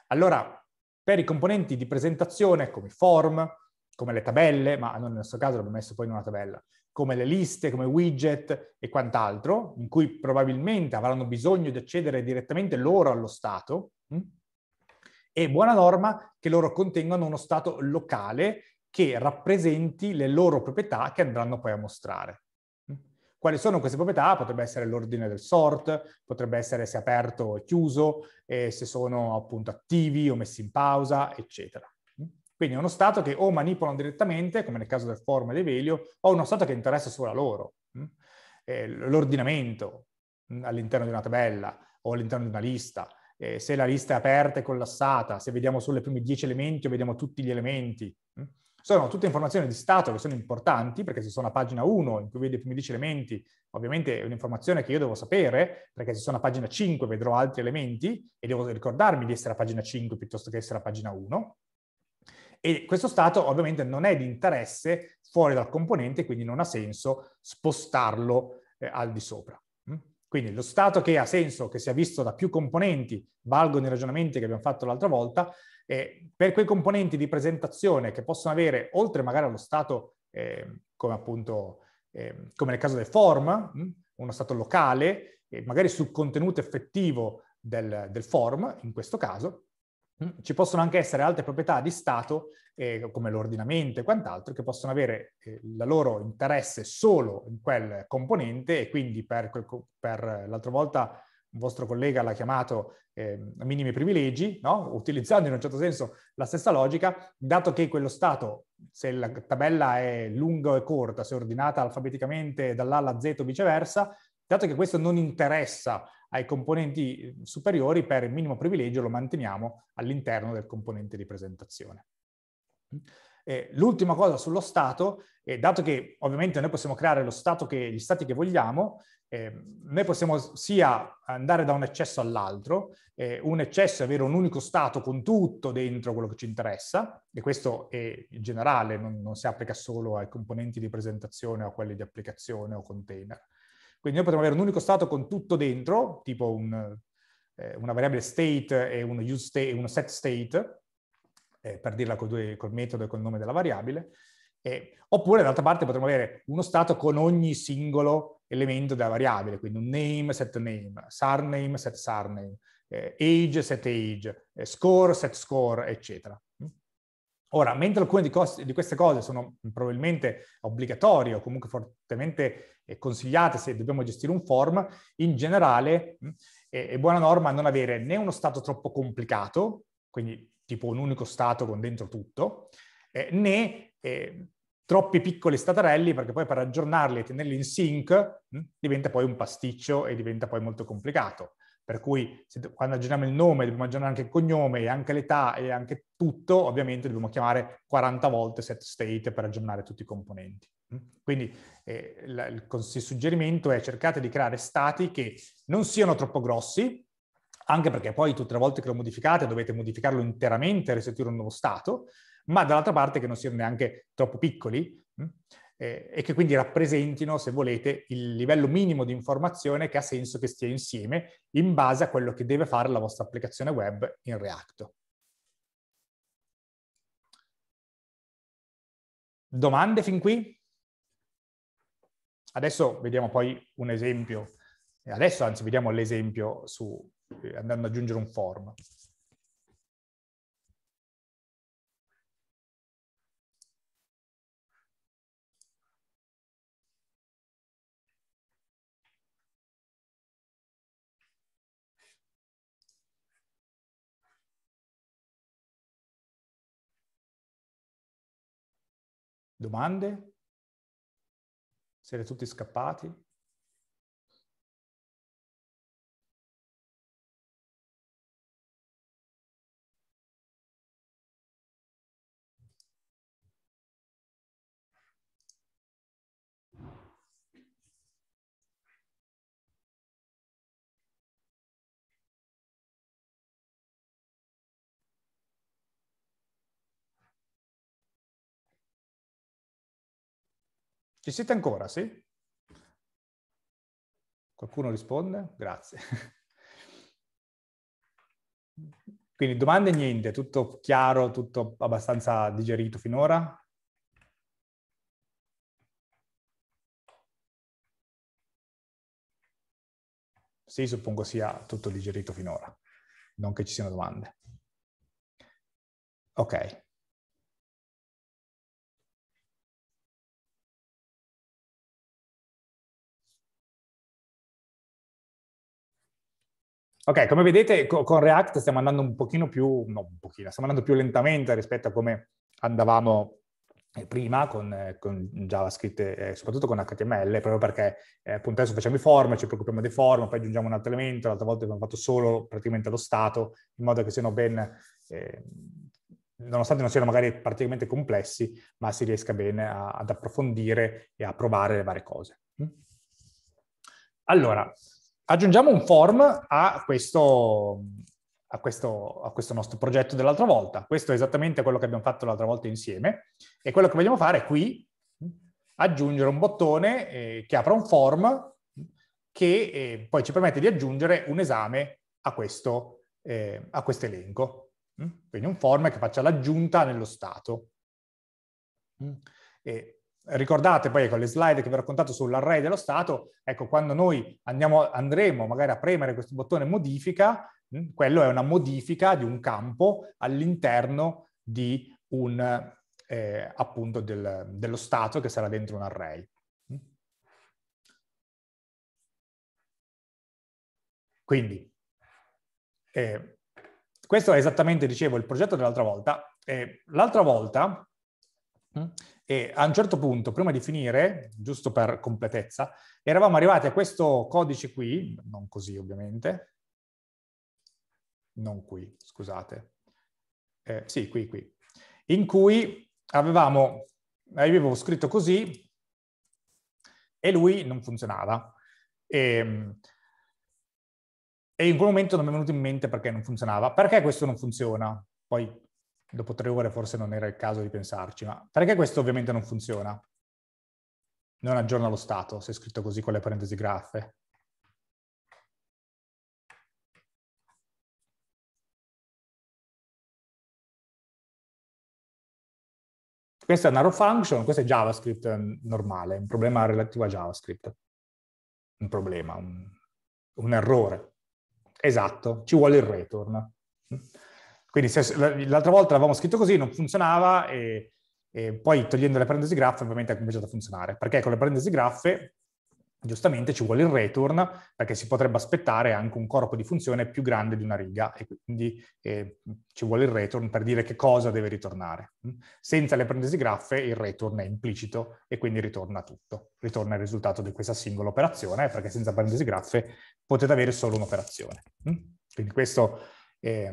Allora, per i componenti di presentazione come form, come le tabelle, ma non nel nostro caso l'abbiamo messo poi in una tabella, come le liste, come widget e quant'altro, in cui probabilmente avranno bisogno di accedere direttamente loro allo stato, è buona norma che loro contengano uno stato locale che rappresenti le loro proprietà che andranno poi a mostrare. Quali sono queste proprietà? Potrebbe essere l'ordine del sort, potrebbe essere se aperto o chiuso, eh, se sono appunto attivi o messi in pausa, eccetera. Quindi è uno stato che o manipolano direttamente, come nel caso del form e dei velio, o uno stato che interessa solo a loro. Eh, l'ordinamento all'interno di una tabella o all'interno di una lista, eh, se la lista è aperta e collassata, se vediamo solo i primi dieci elementi o vediamo tutti gli elementi. Sono tutte informazioni di stato che sono importanti, perché se sono a pagina 1 in cui vedo i primi 10 elementi, ovviamente è un'informazione che io devo sapere, perché se sono a pagina 5 vedrò altri elementi e devo ricordarmi di essere a pagina 5 piuttosto che essere a pagina 1. E questo stato ovviamente non è di interesse fuori dal componente, quindi non ha senso spostarlo eh, al di sopra. Mm? Quindi lo stato che ha senso che sia visto da più componenti, valgono i ragionamenti che abbiamo fatto l'altra volta, eh, per quei componenti di presentazione che possono avere, oltre magari allo stato, eh, come appunto, eh, come nel caso del form, mh, hm, uno stato locale, magari sul contenuto effettivo del, del form, in questo caso, mh, hm, ci possono anche essere altre proprietà di stato, eh, come l'ordinamento e quant'altro, che possono avere eh, il loro interesse solo in quel componente e quindi per, per l'altra volta un vostro collega l'ha chiamato eh, minimi privilegi, no? utilizzando in un certo senso la stessa logica, dato che quello stato, se la tabella è lunga o corta, se è ordinata alfabeticamente dall'A alla Z o viceversa, dato che questo non interessa ai componenti superiori, per il minimo privilegio lo manteniamo all'interno del componente di presentazione. Eh, l'ultima cosa sullo stato, eh, dato che ovviamente noi possiamo creare lo stato che, gli stati che vogliamo, eh, noi possiamo sia andare da un eccesso all'altro, un eccesso è avere un unico stato con tutto dentro quello che ci interessa, e questo è in generale, non, non si applica solo ai componenti di presentazione o a quelli di applicazione o container. Quindi noi potremmo avere un unico stato con tutto dentro, tipo un, eh, una variabile state e uno, state, uno set state, eh, per dirla col, col metodo e col nome della variabile, eh, oppure dall'altra parte potremmo avere uno stato con ogni singolo elemento della variabile, quindi un name, set name, surname, set surname, eh, age, set age, eh, score, set score, eccetera. Ora, mentre alcune di, di, queste cose sono probabilmente obbligatorie o comunque fortemente eh, consigliate se dobbiamo gestire un form, in generale mh, è buona norma non avere né uno stato troppo complicato, quindi tipo un unico stato con dentro tutto, eh, né eh, troppi piccoli statarelli perché poi per aggiornarli e tenerli in sync mh, diventa poi un pasticcio e diventa poi molto complicato. Per cui se, quando aggiorniamo il nome dobbiamo aggiornare anche il cognome e anche l'età e anche tutto, ovviamente dobbiamo chiamare 40 volte set state per aggiornare tutti i componenti. Quindi eh, il, il suggerimento è cercate di creare stati che non siano troppo grossi, anche perché poi tutte le volte che lo modificate dovete modificarlo interamente e restituire un nuovo stato, ma dall'altra parte che non siano neanche troppo piccoli eh, e che quindi rappresentino, se volete, il livello minimo di informazione che ha senso che stia insieme in base a quello che deve fare la vostra applicazione web in React. Domande fin qui? Adesso vediamo poi un esempio, adesso anzi vediamo l'esempio su, eh, andando ad aggiungere un form. Domande? Siete tutti scappati? Ci siete ancora, sì? Qualcuno risponde? Grazie. Quindi domande niente, tutto chiaro, tutto abbastanza digerito finora? Sì, suppongo sia tutto digerito finora, non che ci siano domande. Ok. Ok, come vedete con React stiamo andando un pochino più, no un pochino, stiamo andando più lentamente rispetto a come andavamo eh, prima con, eh, con JavaScript e soprattutto con HTML, proprio perché eh, appunto adesso facciamo i form, ci preoccupiamo dei form, poi aggiungiamo un altro elemento, l'altra volta abbiamo fatto solo praticamente lo stato, in modo che siano ben, eh, nonostante non siano magari particolarmente complessi, ma si riesca bene a, ad approfondire e a provare le varie cose. Mm? Allora, aggiungiamo un form a questo, a questo, a questo nostro progetto dell'altra volta. Questo è esattamente quello che abbiamo fatto l'altra volta insieme e quello che vogliamo fare è qui aggiungere un bottone eh, che apra un form che eh, poi ci permette di aggiungere un esame a questo, eh, a questo elenco. Quindi un form che faccia l'aggiunta nello stato. E Ricordate poi con le slide che vi ho raccontato sull'array dello stato, ecco, quando noi andiamo, andremo magari a premere questo bottone modifica, mh, quello è una modifica di un campo all'interno di un, eh, appunto, del, dello stato che sarà dentro un array. Quindi, eh, questo è esattamente, dicevo, il progetto dell'altra volta. Eh, l'altra volta e a un certo punto, prima di finire, giusto per completezza, eravamo arrivati a questo codice qui, non così ovviamente, non qui, scusate, eh, sì, qui, qui, in cui avevamo, avevo scritto così e lui non funzionava. E, ehm, e in quel momento non mi è venuto in mente perché non funzionava. Perché questo non funziona? Poi dopo tre ore forse non era il caso di pensarci, ma perché questo ovviamente non funziona? Non aggiorna lo stato, se è scritto così con le parentesi graffe. Questa è una raw function, questo è JavaScript normale, un problema relativo a JavaScript. Un problema, un, un errore. Esatto, ci vuole il return. Quindi l'altra volta l'avevamo scritto così, non funzionava e, e, poi togliendo le parentesi graffe ovviamente ha cominciato a funzionare. Perché con le parentesi graffe giustamente ci vuole il return perché si potrebbe aspettare anche un corpo di funzione più grande di una riga e quindi eh, ci vuole il return per dire che cosa deve ritornare. Senza le parentesi graffe il return è implicito e quindi ritorna tutto. Ritorna il risultato di questa singola operazione perché senza parentesi graffe potete avere solo un'operazione. Quindi questo eh,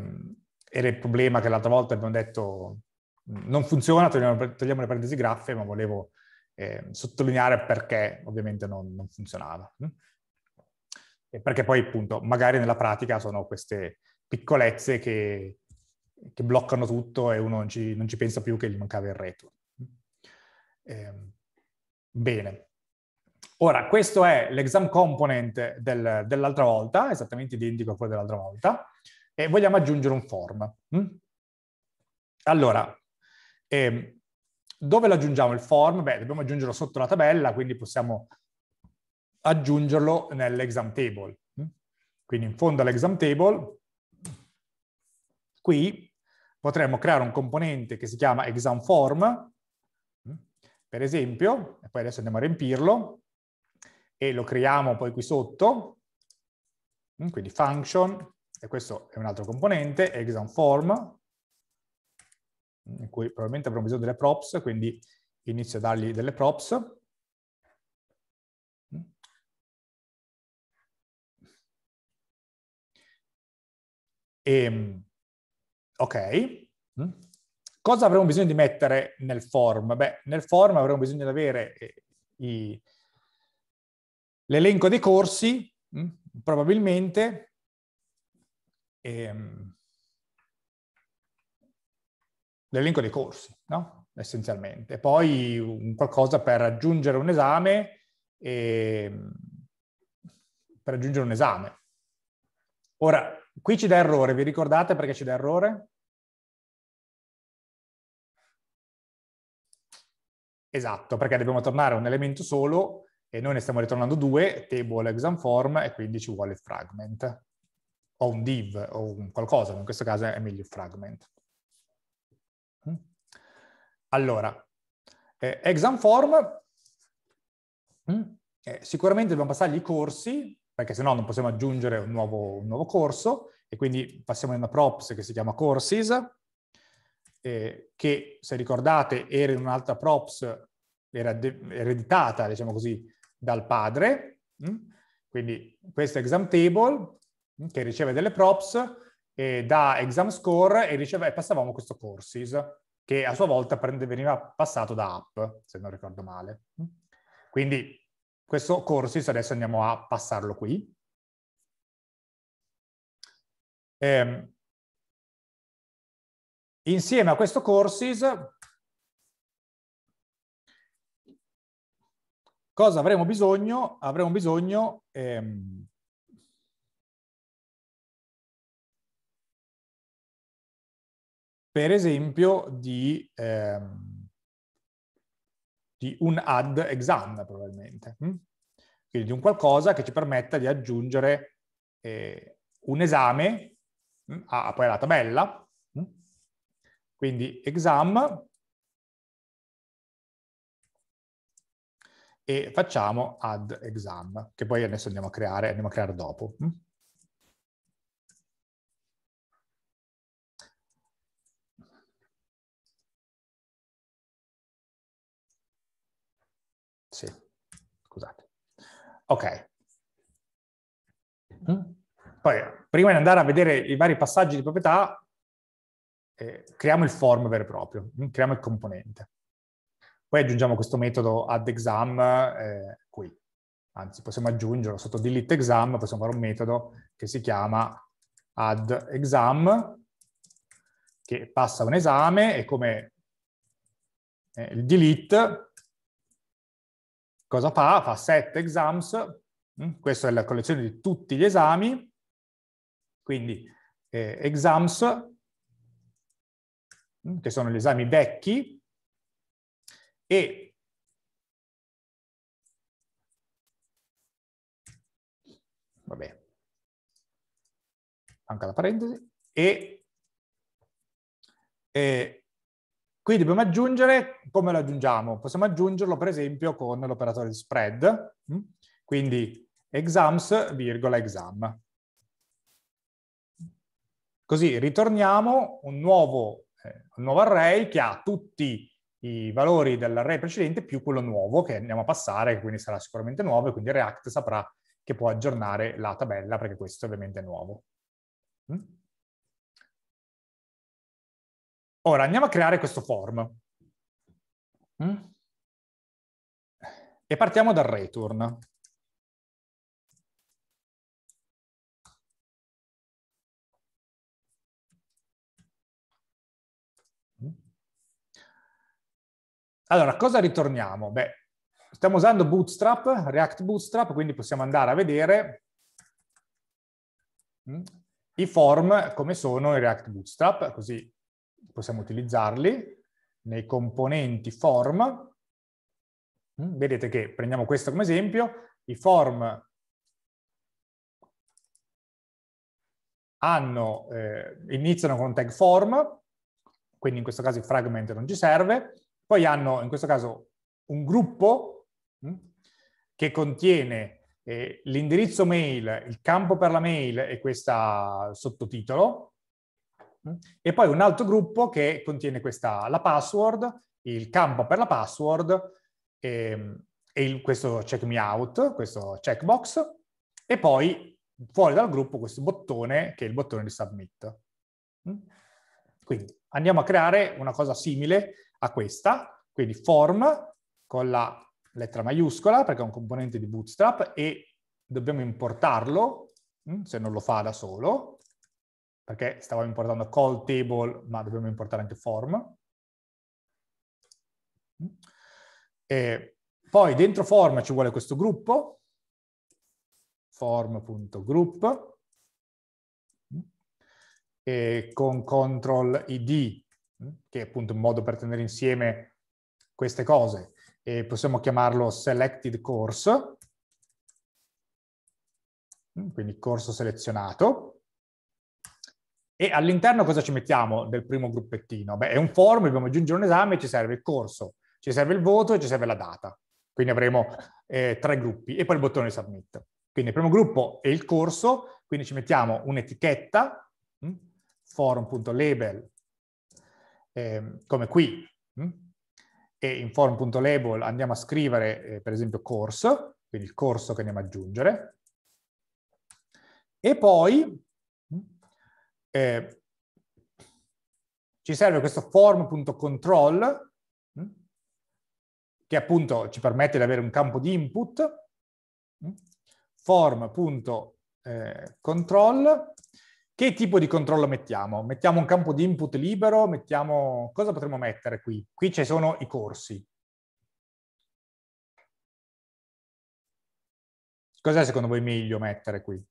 era il problema che l'altra volta abbiamo detto non funziona, togliamo, togliamo le parentesi graffe, ma volevo eh, sottolineare perché ovviamente non, non funzionava. E perché poi appunto magari nella pratica sono queste piccolezze che, che bloccano tutto e uno non ci, non ci, pensa più che gli mancava il reto. Eh, bene. Ora, questo è l'exam component del, dell'altra volta, esattamente identico a quello dell'altra volta e vogliamo aggiungere un form. Mm? Allora, eh, dove lo aggiungiamo il form? Beh, dobbiamo aggiungerlo sotto la tabella, quindi possiamo aggiungerlo nell'exam table. Mm? Quindi in fondo all'exam table, qui potremmo creare un componente che si chiama exam form, mm? per esempio, e poi adesso andiamo a riempirlo, e lo creiamo poi qui sotto, quindi function e questo è un altro componente, exam form, in cui probabilmente avremo bisogno delle props, quindi inizio a dargli delle props. E, ok, cosa avremo bisogno di mettere nel form? Beh, nel form avremo bisogno di avere eh, l'elenco dei corsi, mm, probabilmente, l'elenco dei corsi, no? Essenzialmente. Poi un qualcosa per aggiungere un esame e per aggiungere un esame. Ora, qui ci dà errore, vi ricordate perché ci dà errore? Esatto, perché dobbiamo tornare a un elemento solo e noi ne stiamo ritornando due, table exam form, e quindi ci vuole il fragment. O un div, o un qualcosa, in questo caso è meglio il fragment. Mm. Allora, eh, exam form, mm, eh, sicuramente dobbiamo passargli i corsi, perché se no non possiamo aggiungere un nuovo, un nuovo corso, e quindi passiamo in una props che si chiama courses, eh, che se ricordate era in un'altra props, era ereditata, diciamo così, dal padre. Mm? Quindi questo exam table che riceve delle props da exam score e, riceve, e passavamo questo courses che a sua volta prende, veniva passato da app, se non ricordo male. Quindi questo courses adesso andiamo a passarlo qui. Eh, Insieme a questo courses, cosa avremo bisogno? Avremo bisogno ehm, per esempio di, ehm, di, un add exam probabilmente. Hm? Quindi di un qualcosa che ci permetta di aggiungere eh, un esame hm? a, poi alla tabella quindi exam e facciamo add exam, che poi adesso andiamo a creare, andiamo a creare dopo. Ok. Mm? Poi, prima di andare a vedere i vari passaggi di proprietà, eh, creiamo il form vero e proprio, mm, creiamo il componente. Poi aggiungiamo questo metodo addExam eh, qui. Anzi, possiamo aggiungerlo sotto deleteExam, possiamo fare un metodo che si chiama addExam, che passa un esame e come eh, il delete cosa fa? Fa set exams, mm, questa è la collezione di tutti gli esami, quindi eh, exams Mm, che sono gli esami vecchi, e vabbè, manca la parentesi, e, e qui dobbiamo aggiungere, come lo aggiungiamo? Possiamo aggiungerlo per esempio con l'operatore di spread, mm, quindi exams, virgola, exam. Così ritorniamo un nuovo eh, un nuovo array che ha tutti i valori dell'array precedente più quello nuovo che andiamo a passare, quindi sarà sicuramente nuovo e quindi React saprà che può aggiornare la tabella perché questo ovviamente è nuovo. Mm? Ora andiamo a creare questo form. Mm? E partiamo dal return. Allora, cosa ritorniamo? Beh, stiamo usando Bootstrap, React Bootstrap, quindi possiamo andare a vedere mm, i form come sono in React Bootstrap, così possiamo utilizzarli nei componenti form. Mm, vedete che prendiamo questo come esempio, i form hanno, eh, iniziano con tag form, quindi in questo caso il fragment non ci serve, poi hanno in questo caso un gruppo mh, hm, che contiene eh, l'indirizzo mail, il campo per la mail e questo sottotitolo, e poi un altro gruppo che contiene questa, la password, il campo per la password e, e il, questo check me out, questo checkbox, e poi fuori dal gruppo questo bottone che è il bottone di submit. Mm? Quindi andiamo a creare una cosa simile a questa, quindi form con la lettera maiuscola perché è un componente di Bootstrap e dobbiamo importarlo, mm, se non lo fa da solo, perché stavamo importando call table, ma dobbiamo importare anche form. E poi dentro form ci vuole questo gruppo, form.group, e con control id, che è appunto un modo per tenere insieme queste cose, e possiamo chiamarlo selected course, quindi corso selezionato. E all'interno cosa ci mettiamo del primo gruppettino? Beh, è un form, dobbiamo aggiungere un esame, ci serve il corso, ci serve il voto e ci serve la data. Quindi avremo eh, tre gruppi e poi il bottone submit. Quindi il primo gruppo è il corso, quindi ci mettiamo un'etichetta, hm, form.label, eh, come qui, hm, e in form.label andiamo a scrivere eh, per esempio corso, quindi il corso che andiamo ad aggiungere, e poi eh, ci serve questo form.control che appunto ci permette di avere un campo di input, form.control, che tipo di controllo mettiamo? Mettiamo un campo di input libero, mettiamo... cosa potremmo mettere qui? Qui ci sono i corsi. Cos'è secondo voi meglio mettere qui?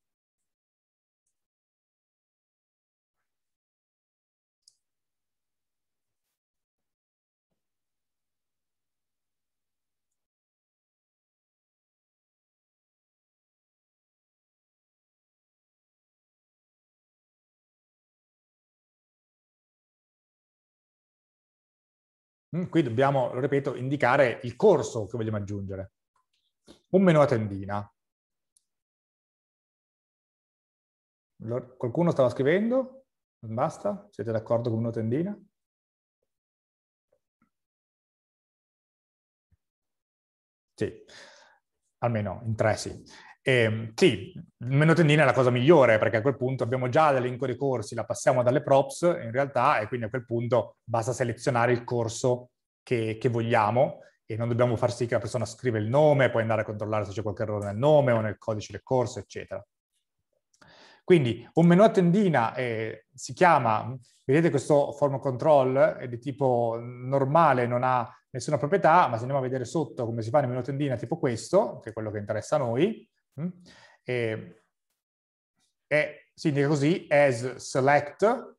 Qui dobbiamo, lo ripeto, indicare il corso che vogliamo aggiungere. Un menu a tendina. Qualcuno stava scrivendo? Non basta? Siete d'accordo con un menu a tendina? Sì, almeno in tre sì. E, ehm, sì, il menu tendina è la cosa migliore perché a quel punto abbiamo già l'elenco dei corsi, la passiamo dalle props in realtà e quindi a quel punto basta selezionare il corso che, che vogliamo e non dobbiamo far sì che la persona scriva il nome, poi andare a controllare se c'è qualche errore nel nome o nel codice del corso, eccetera. Quindi un menu a tendina eh, si chiama, vedete questo form control è di tipo normale, non ha nessuna proprietà, ma se andiamo a vedere sotto come si fa nel menu a tendina tipo questo, che è quello che interessa a noi? E, e si indica così as select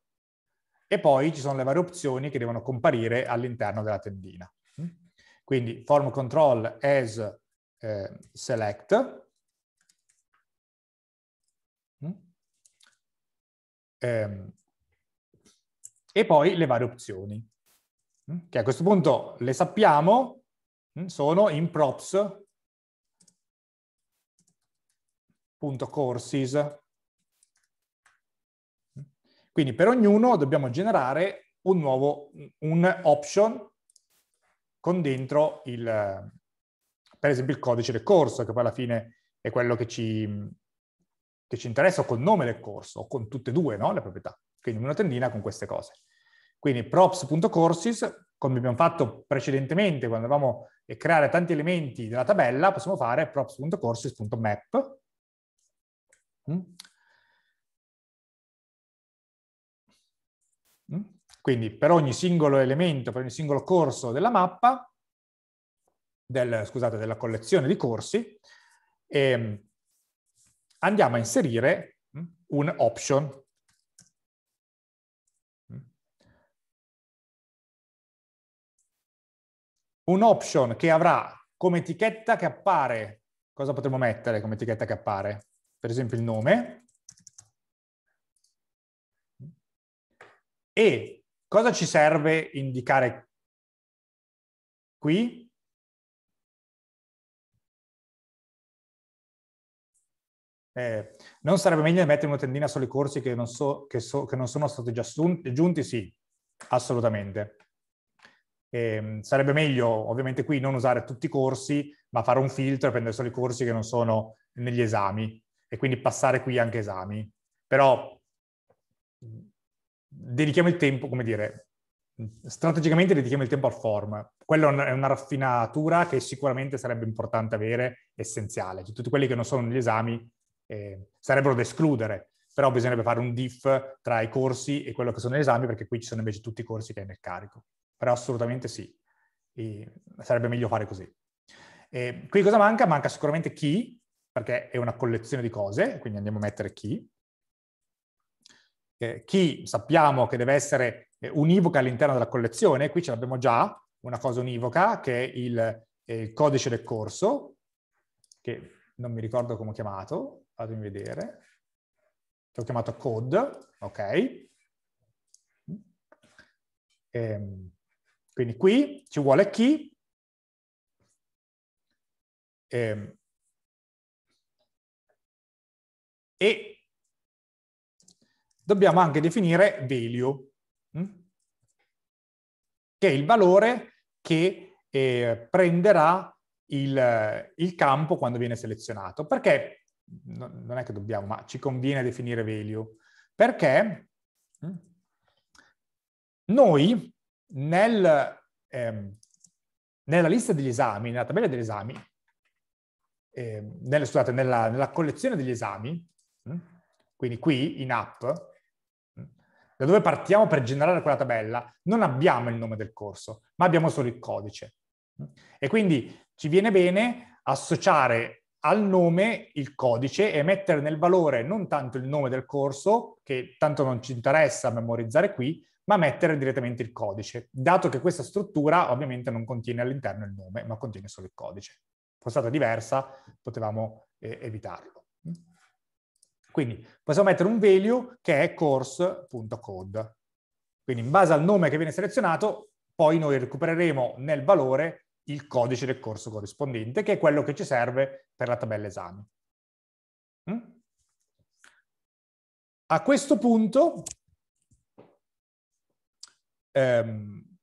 e poi ci sono le varie opzioni che devono comparire all'interno della tendina. Mm? Quindi form control as eh, select mm? ehm, e poi le varie opzioni che a questo punto le sappiamo sono in props .courses. Quindi per ognuno dobbiamo generare un nuovo, un option con dentro il, per esempio il codice del corso, che poi alla fine è quello che ci, che ci interessa, o col nome del corso, o con tutte e due no? le proprietà. Quindi una tendina con queste cose. Quindi props.courses, come abbiamo fatto precedentemente quando avevamo a creare tanti elementi della tabella, possiamo fare props.courses.map? Quindi per ogni singolo elemento, per ogni singolo corso della mappa, del, scusate, della collezione di corsi, ehm, andiamo a inserire mm, un option. Un option che avrà come etichetta che appare, cosa potremmo mettere come etichetta che appare? Per esempio il nome, e cosa ci serve indicare qui? Eh, non sarebbe meglio mettere una tendina solo i corsi che non, so, che, so, che non sono stati già aggiunti? Sì, assolutamente. Eh, sarebbe meglio ovviamente qui non usare tutti i corsi, ma fare un filtro e prendere solo i corsi che non sono negli esami e quindi passare qui anche esami. Però dedichiamo il tempo, come dire, strategicamente dedichiamo il tempo al form. Quello è una raffinatura che sicuramente sarebbe importante avere, essenziale. Cioè, tutti quelli che non sono negli esami eh, sarebbero da escludere, però bisognerebbe fare un diff tra i corsi e quello che sono gli esami, perché qui ci sono invece tutti i corsi che hai nel carico. Però assolutamente sì, e sarebbe meglio fare così. E qui cosa manca? Manca sicuramente key, perché è una collezione di cose, quindi andiamo a mettere key. Eh, key sappiamo che deve essere eh, univoca all'interno della collezione, qui ce l'abbiamo già, una cosa univoca, che è il, è il codice del corso, che non mi ricordo come ho chiamato, fatemi vedere, che ho chiamato code, ok? Ehm, quindi qui ci vuole key, ehm, e dobbiamo anche definire value, hm? che è il valore che eh, prenderà il, il, campo quando viene selezionato. Perché? non è che dobbiamo, ma ci conviene definire value. Perché hm? noi nel, ehm, nella lista degli esami, nella tabella degli esami, eh, nelle, scusate, nella, nella, collezione degli esami? Quindi qui in app, da dove partiamo per generare quella tabella, non abbiamo il nome del corso, ma abbiamo solo il codice. E quindi ci viene bene associare al nome il codice e mettere nel valore non tanto il nome del corso, che tanto non ci interessa memorizzare qui, ma mettere direttamente il codice, dato che questa struttura ovviamente non contiene all'interno il nome, ma contiene solo il codice. Fosse stata diversa, potevamo eh, evitarlo. Quindi possiamo mettere un value che è course.code. Quindi in base al nome che viene selezionato, poi noi recupereremo nel valore il codice del corso corrispondente, che è quello che ci serve per la tabella esami. Mm? A questo punto, ehm,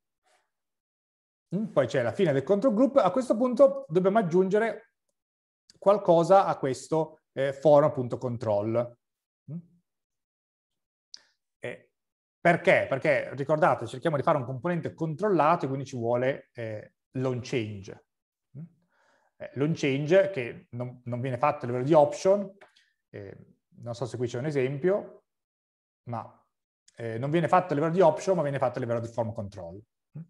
mm, poi c'è la fine del control group, a questo punto dobbiamo aggiungere qualcosa a questo eh, forum.control. Mm? Perché? Perché ricordate, cerchiamo di fare un componente controllato e quindi ci vuole eh, loan change. Mm? Eh, loan change che non, non, viene fatto a livello di option, eh, non so se qui c'è un esempio, ma eh, non viene fatto a livello di option, ma viene fatto a livello di form control. Mm?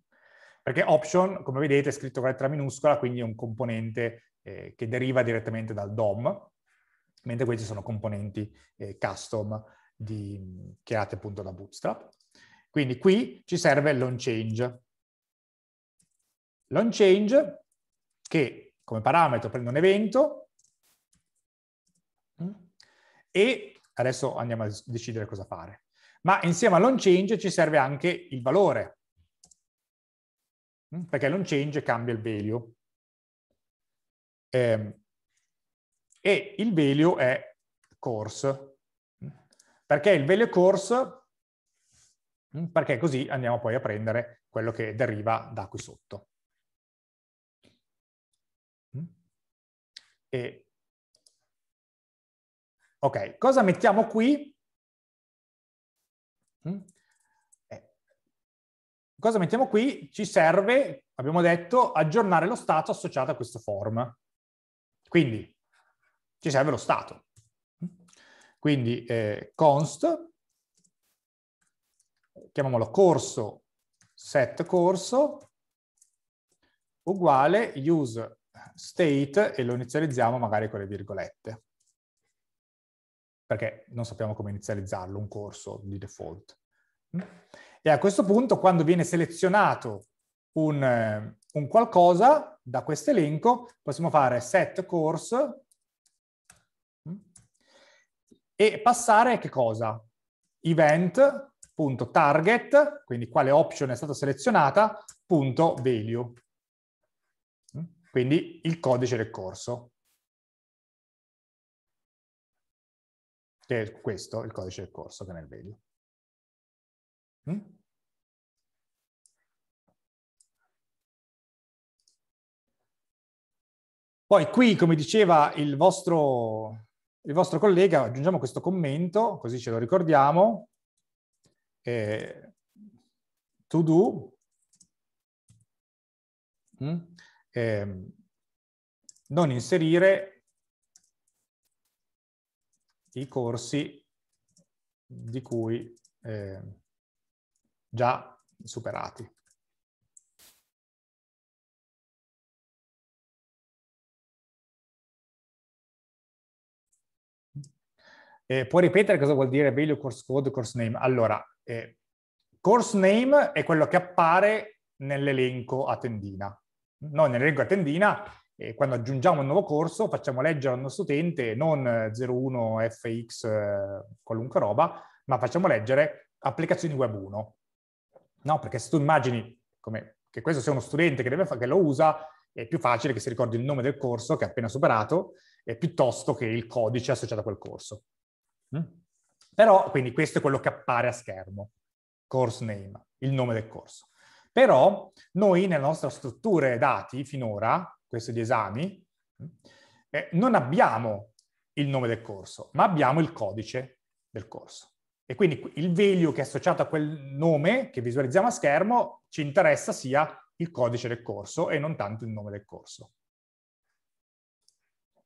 Perché option, come vedete, è scritto con lettera minuscola, quindi è un componente eh, che deriva direttamente dal DOM, mentre questi sono componenti eh, custom di, creati appunto da Bootstrap. Quindi qui ci serve l'on change. L'on change che come parametro prende un evento mm, e adesso andiamo a decidere cosa fare. Ma insieme all'on change ci serve anche il valore, mm, perché l'on change cambia il value. Eh, e il value è course. Perché il value course? Perché così andiamo poi a prendere quello che deriva da qui sotto. E... Ok, cosa mettiamo qui? Eh. Cosa mettiamo qui? Ci serve, abbiamo detto, aggiornare lo stato associato a questo form. Quindi ci serve lo stato. Quindi eh, const, chiamiamolo corso set corso, uguale use state e lo inizializziamo magari con le virgolette, perché non sappiamo come inizializzarlo, un corso di default. E a questo punto, quando viene selezionato un, un qualcosa da questo elenco, possiamo fare set course e passare che cosa? Event.target, quindi quale option è stata selezionata, punto value quindi il codice del corso. Che è questo, il codice del corso che è nel video. Mm? Poi qui, come diceva il vostro, il vostro collega, aggiungiamo questo commento, così ce lo ricordiamo, eh, to do, mm, eh, non inserire i corsi di cui eh, già superati. Eh, puoi ripetere cosa vuol dire value course code, course name? Allora, eh, course name è quello che appare nell'elenco a tendina. Noi nell'elenco a tendina, eh, quando aggiungiamo un nuovo corso, facciamo leggere al nostro utente non 01 fx eh, qualunque roba, ma facciamo leggere applicazioni web 1. No, perché se tu immagini come, che questo sia uno studente che, deve, che lo usa, è più facile che si ricordi il nome del corso che ha appena superato, piuttosto che il codice associato a quel corso. Mm? Però, quindi questo è quello che appare a schermo, course name, il nome del corso. Però noi nella nostra struttura dati finora, questi di esami, mm, eh, non abbiamo il nome del corso, ma abbiamo il codice del corso. E quindi il value che è associato a quel nome che visualizziamo a schermo ci interessa sia il codice del corso e non tanto il nome del corso.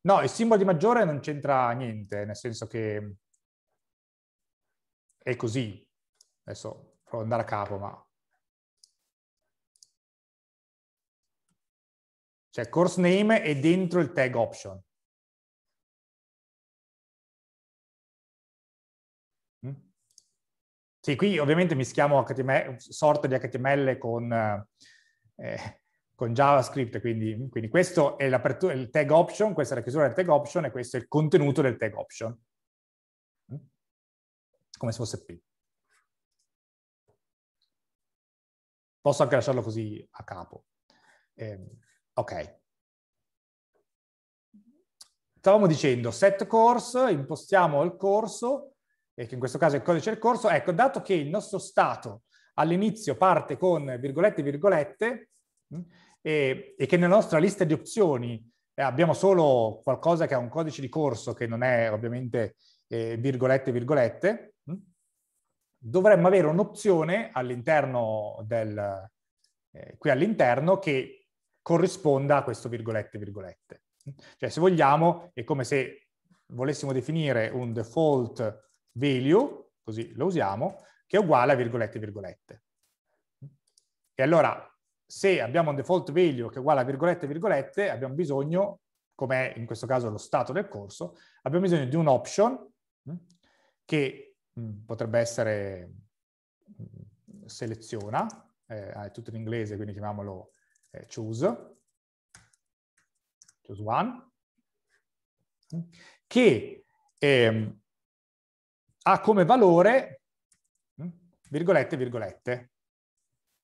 No, il simbolo di maggiore non c'entra niente, nel senso che è così. Adesso provo ad andare a capo, ma... Cioè, course name è dentro il tag option. Mm? Sì, qui ovviamente mischiamo HTML, sorta di HTML con, eh, con JavaScript, quindi, quindi questo è il tag option, questa è la chiusura del tag option e questo è il contenuto del tag option come se fosse P. Posso anche lasciarlo così a capo. Eh, ok. Stavamo dicendo set course, impostiamo il corso, e che in questo caso è il codice del corso. Ecco, dato che il nostro stato all'inizio parte con virgolette virgolette mm, e, e, che nella nostra lista di opzioni eh, abbiamo solo qualcosa che ha un codice di corso che non è ovviamente eh, virgolette virgolette, dovremmo avere un'opzione all'interno del, eh, qui all'interno che corrisponda a questo virgolette virgolette. Cioè se vogliamo è come se volessimo definire un default value, così lo usiamo, che è uguale a virgolette virgolette. E allora se abbiamo un default value che è uguale a virgolette virgolette, abbiamo bisogno, come in questo caso lo stato del corso, abbiamo bisogno di un option hm, che potrebbe essere mm, seleziona, eh, è tutto in inglese, quindi chiamiamolo eh, choose, choose one, che eh, ha come valore, mm, virgolette, virgolette,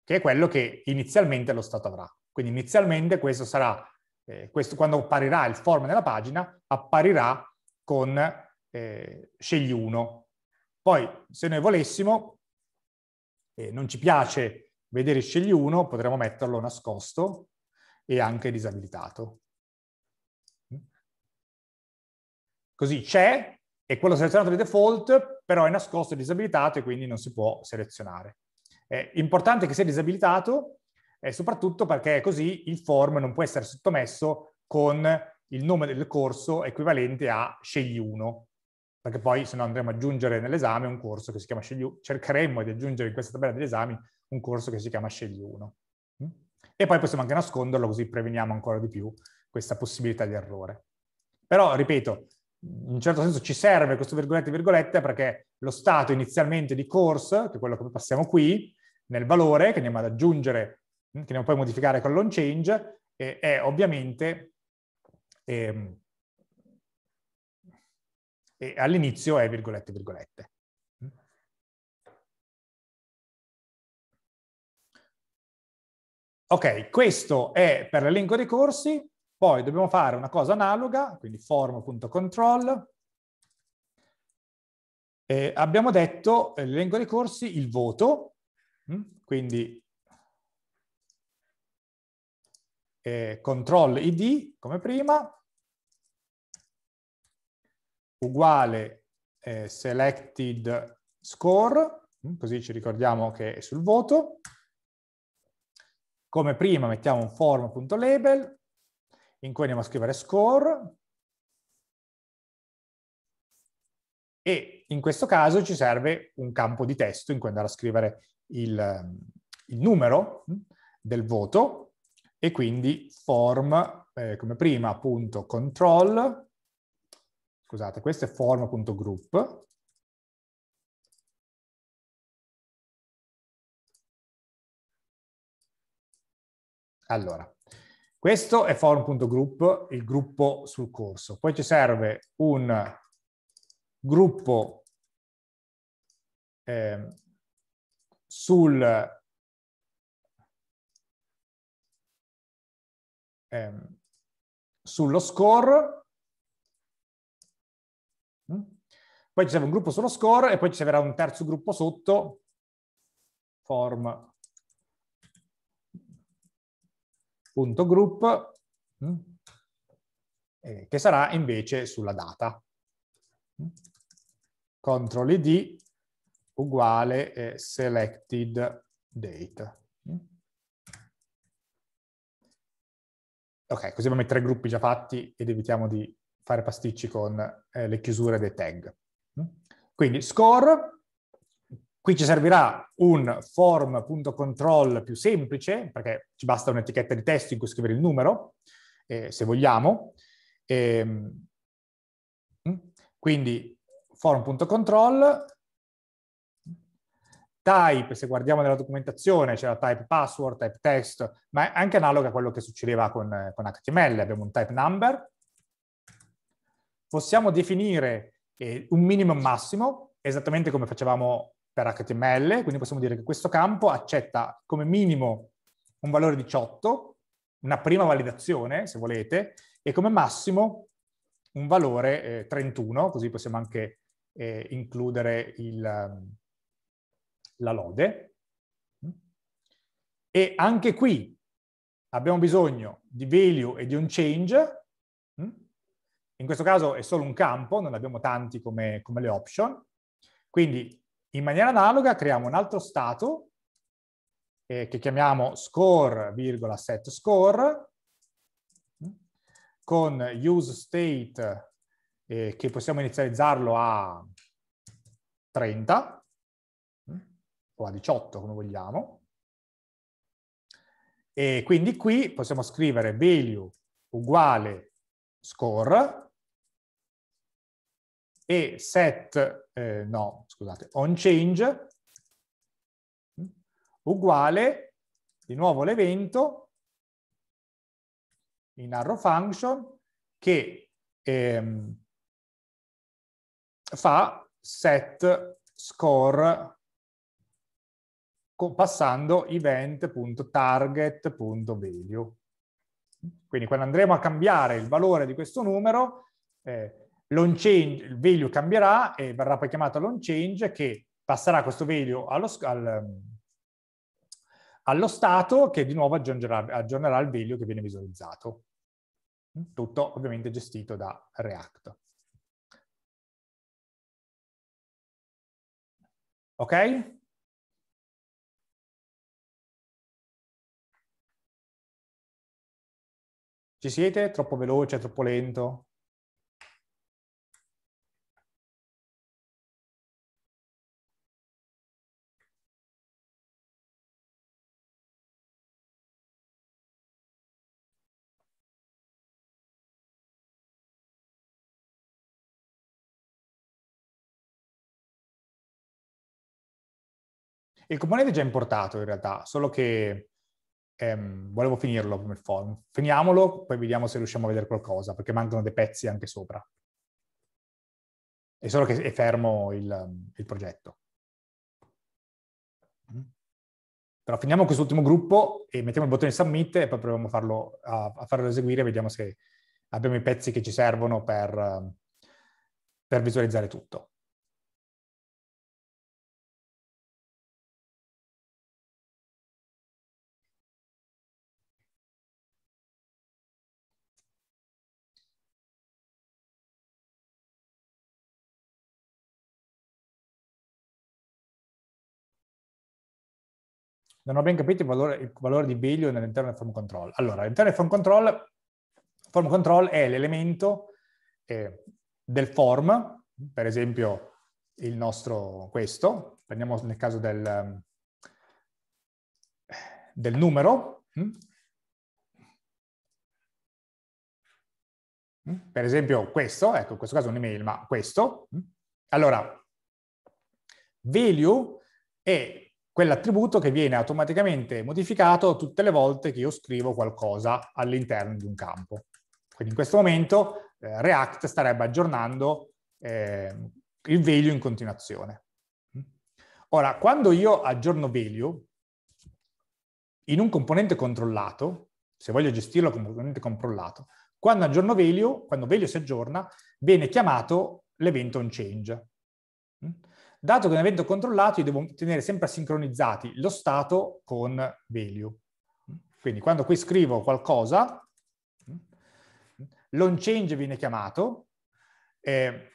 che è quello che inizialmente lo Stato avrà. Quindi inizialmente questo sarà, eh, questo, quando apparirà il form nella pagina, apparirà con eh, scegli uno, poi, se noi volessimo, e non ci piace vedere scegli uno, potremmo metterlo nascosto e anche disabilitato. Così c'è, è quello selezionato di default, però è nascosto e disabilitato e quindi non si può selezionare. È importante che sia disabilitato, eh, soprattutto perché così il form non può essere sottomesso con il nome del corso equivalente a scegli uno, perché poi se no andremo ad aggiungere nell'esame un corso che si chiama Scegli 1, cercheremo di aggiungere in questa tabella degli esami un corso che si chiama Scegli 1. Mm? E poi possiamo anche nasconderlo così preveniamo ancora di più questa possibilità di errore. Però, ripeto, in un certo senso ci serve questo virgolette virgolette perché lo stato inizialmente di course, che è quello che passiamo qui, nel valore che andiamo ad aggiungere, mm, che andiamo poi a modificare con l'on change, è ovviamente eh, e all'inizio è virgolette virgolette. Ok, questo è per l'elenco dei corsi, poi dobbiamo fare una cosa analoga, quindi form.control. Eh, abbiamo detto eh, l'elenco dei corsi, il voto, mm, quindi eh, control id come prima, uguale eh, selected score, mm, così ci ricordiamo che è sul voto. Come prima mettiamo un form.label in cui andiamo a scrivere score e in questo caso ci serve un campo di testo in cui andare a scrivere il, il numero mm, del voto e quindi form eh, come prima appunto control scusate questo è form.group allora questo è form.group il gruppo sul corso. Poi ci serve un gruppo eh, sul ehm, sullo score, mm? Poi ci serve un gruppo sullo score e poi ci servirà un terzo gruppo sotto, form.group, mm? che sarà invece sulla data. Mm? Control id uguale eh, selected date. Ok, così abbiamo i tre gruppi già fatti ed evitiamo di fare pasticci con eh, le chiusure dei tag. Quindi score, qui ci servirà un form.control più semplice, perché ci basta un'etichetta di testo in cui scrivere il numero, eh, se vogliamo. E, ehm, mm? quindi form.control type, se guardiamo nella documentazione, c'è la type password, type text, ma è anche analoga a quello che succedeva con, con HTML. Abbiamo un type number. Possiamo definire eh, un minimo e un massimo, esattamente come facevamo per HTML, quindi possiamo dire che questo campo accetta come minimo un valore 18, una prima validazione, se volete, e come massimo un valore eh, 31, così possiamo anche eh, includere il, la lode. E anche qui abbiamo bisogno di value e di un change. In questo caso è solo un campo, non abbiamo tanti come, come le option. Quindi in maniera analoga creiamo un altro stato eh, che chiamiamo score, virgola, set score, con use state eh, che possiamo inizializzarlo a 30, o a 18 come vogliamo. E quindi qui possiamo scrivere value uguale score e set, eh, no, scusate, on change uguale di nuovo l'evento in arrow function che ehm, fa set score passando event.target.value. Quindi quando andremo a cambiare il valore di questo numero, eh, change, il value cambierà e verrà poi chiamato l'on change che passerà questo value allo, al, allo stato che di nuovo aggiungerà, aggiornerà il value che viene visualizzato. Tutto ovviamente gestito da React. Ok? Ci siete? Troppo veloce, troppo lento? Il componente è già importato in realtà, solo che ehm, volevo finirlo come form. Finiamolo, poi vediamo se riusciamo a vedere qualcosa, perché mancano dei pezzi anche sopra. È solo che è fermo il, il progetto. Mm. Però finiamo quest'ultimo gruppo e mettiamo il bottone submit e poi proviamo a farlo, a, a farlo eseguire e vediamo se abbiamo i pezzi che ci servono per, per visualizzare tutto. Non ho ben capito il valore, il valore di value all'interno del form control. Allora, all'interno del form control, form control è l'elemento eh, del form, per esempio il nostro, questo, prendiamo nel caso del, del numero, hm? per esempio questo, ecco in questo caso un'email, ma questo. Hm? Allora, value è quell'attributo che viene automaticamente modificato tutte le volte che io scrivo qualcosa all'interno di un campo. Quindi in questo momento eh, React starebbe aggiornando eh, il value in continuazione. Ora, quando io aggiorno value in un componente controllato, se voglio gestirlo come componente controllato, quando aggiorno value, quando value si aggiorna, viene chiamato l'evento onChange. Dato che è un evento controllato, io devo tenere sempre sincronizzati lo stato con value. Quindi quando qui scrivo qualcosa, l'onChange viene chiamato eh,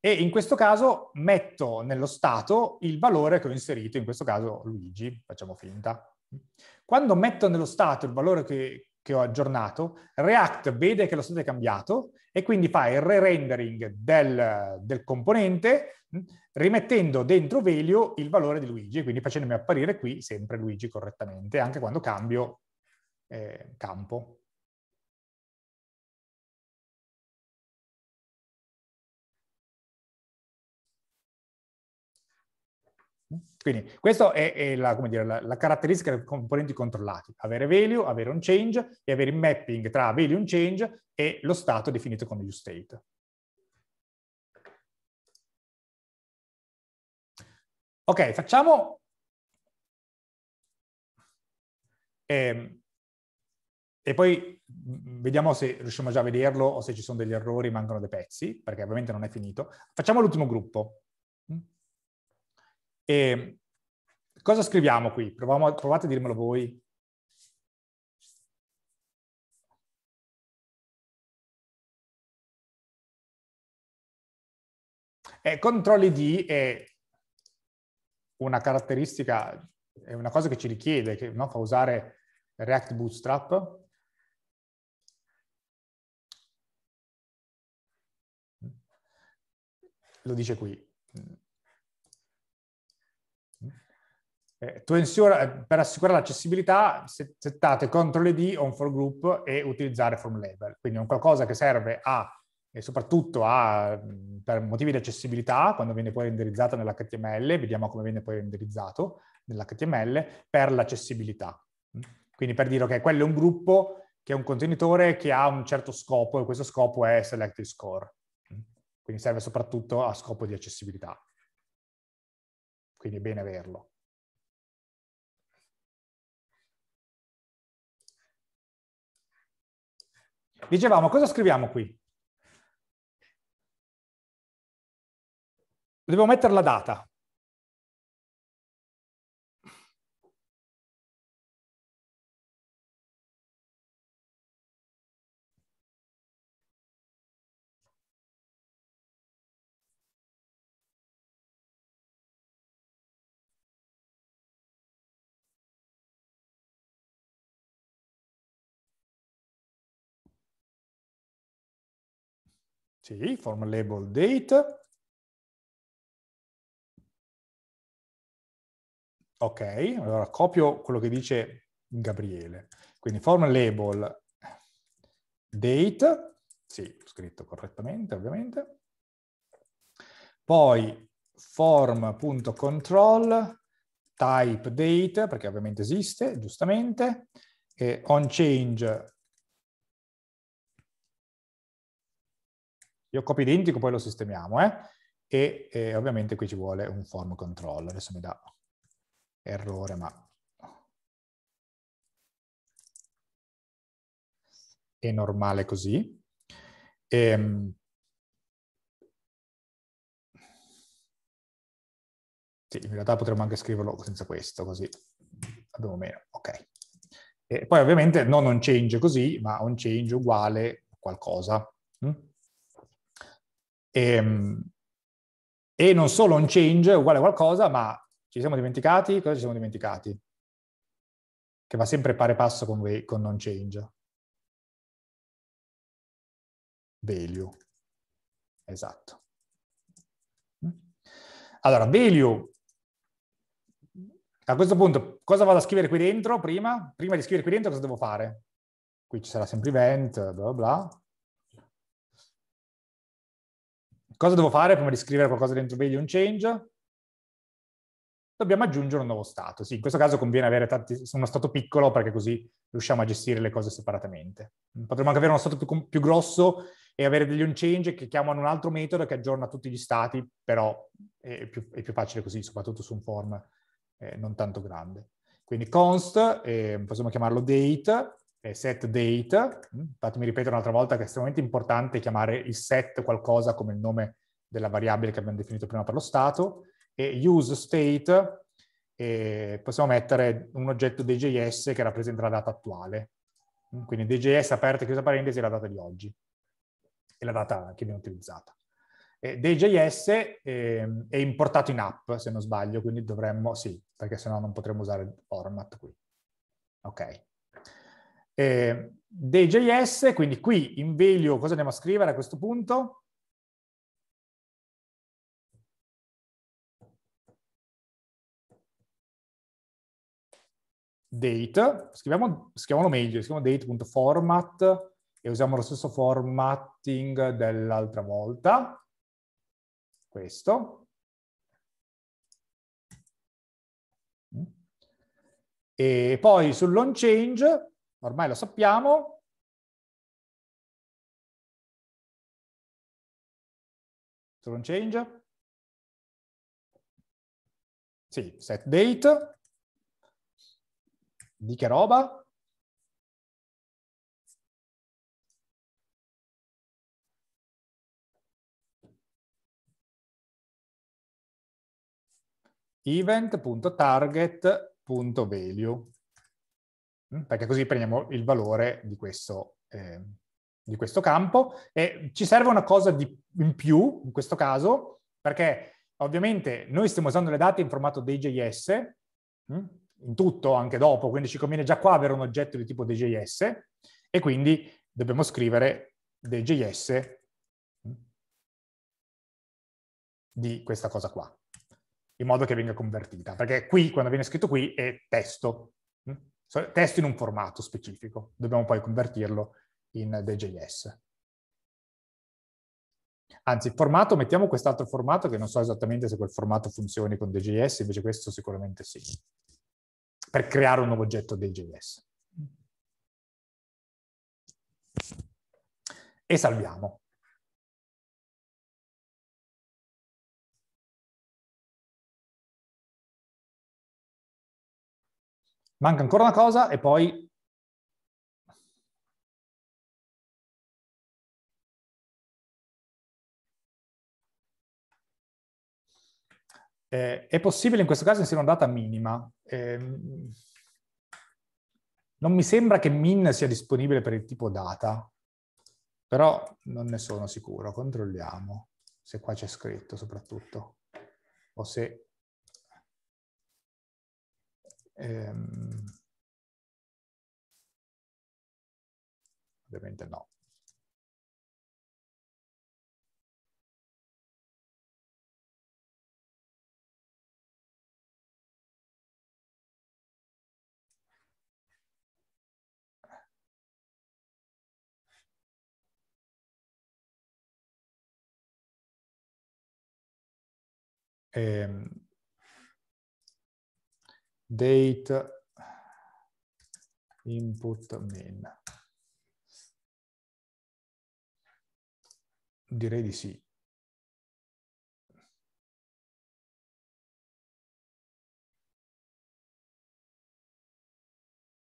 e in questo caso metto nello stato il valore che ho inserito, in questo caso Luigi, facciamo finta. Quando metto nello stato il valore che, che ho aggiornato, React vede che lo stato è cambiato e quindi fa il re-rendering del, del, componente rimettendo dentro value il valore di Luigi, quindi facendomi apparire qui sempre Luigi correttamente, anche quando cambio eh, campo. Quindi questa è, è la, dire, la, la, caratteristica dei componenti controllati, avere value, avere un change e avere il mapping tra value un change e lo stato definito come useState. Ok, facciamo... Eh, e poi vediamo se riusciamo già a vederlo o se ci sono degli errori, mancano dei pezzi, perché ovviamente non è finito. Facciamo l'ultimo gruppo. E cosa scriviamo qui? Proviamo, provate a dirmelo voi. Eh, control ID è una caratteristica, è una cosa che ci richiede, che no, fa usare React Bootstrap. Lo dice qui. Eh, ensure, per assicurare l'accessibilità settate CTRL D on for group e utilizzare from label. Quindi è un qualcosa che serve a, e soprattutto a, per motivi di accessibilità, quando viene poi renderizzato nell'HTML, vediamo come viene poi renderizzato nell'HTML, per l'accessibilità. Quindi per dire che quello è un gruppo che è un contenitore che ha un certo scopo e questo scopo è selected score. Quindi serve soprattutto a scopo di accessibilità. Quindi è bene averlo. Dicevamo, cosa scriviamo qui? Devo mettere la data. Sì, form label date. Ok, allora copio quello che dice Gabriele. Quindi form label date, sì, scritto correttamente ovviamente. Poi form.control type date, perché ovviamente esiste, giustamente, e on change Io copio identico, poi lo sistemiamo, eh? E, e ovviamente qui ci vuole un form control. Adesso mi dà errore, ma è normale così. E, ehm, sì, in realtà potremmo anche scriverlo senza questo, così abbiamo meno. Ok. E poi ovviamente non on change così, ma on change uguale qualcosa. Mm? E, ehm, e non solo un change uguale a qualcosa, ma ci siamo dimenticati? Cosa ci siamo dimenticati? Che va sempre pari passo con, con non change. Value. Esatto. Allora, value. A questo punto, cosa vado a scrivere qui dentro prima? Prima di scrivere qui dentro cosa devo fare? Qui ci sarà sempre event, bla bla. Cosa devo fare prima di scrivere qualcosa dentro value un change? Dobbiamo aggiungere un nuovo stato. Sì, in questo caso conviene avere tanti, uno stato piccolo perché così riusciamo a gestire le cose separatamente. Potremmo anche avere uno stato più, più grosso e avere degli unchange che chiamano un altro metodo che aggiorna tutti gli stati, però è più, è più facile così, soprattutto su un form eh, non tanto grande. Quindi const, eh, possiamo chiamarlo date, set date, fatemi ripetere un'altra volta che è estremamente importante chiamare il set qualcosa come il nome della variabile che abbiamo definito prima per lo stato, e use state, e possiamo mettere un oggetto DJS che rappresenta la data attuale. Quindi DJS aperta e chiusa parentesi è la data di oggi è la data che viene utilizzata. Eh, DJS eh, è importato in app, se non sbaglio, quindi dovremmo, sì, perché sennò non potremmo usare il format qui. Ok. Eh, DJS, quindi qui in value cosa andiamo a scrivere a questo punto? Date, scriviamo, scriviamolo meglio, scriviamo date.format e usiamo lo stesso formatting dell'altra volta, questo. E poi sull'on change, ormai lo sappiamo, sull'on change, sì, set date, di che roba? event.target.value, perché così prendiamo il valore di questo, eh, di questo campo. E ci serve una cosa di, in più, in questo caso, perché ovviamente noi stiamo usando le date in formato DJS, mm, in tutto, anche dopo, quindi ci conviene già qua avere un oggetto di tipo DJS, e quindi dobbiamo scrivere DJS mm, di questa cosa qua in modo che venga convertita. Perché qui, quando viene scritto qui, è testo. Testo in un formato specifico. Dobbiamo poi convertirlo in DJS. Anzi, formato, mettiamo quest'altro formato che non so esattamente se quel formato funzioni con DJS, invece questo sicuramente sì. Per creare un nuovo oggetto DJS. E salviamo. Manca ancora una cosa e poi... Eh, è possibile in questo caso sia una data minima. Eh, non mi sembra che min sia disponibile per il tipo data, però non ne sono sicuro. Controlliamo se qua c'è scritto soprattutto, o se Ehm, ovviamente no. Eh, date input min. Direi di sì.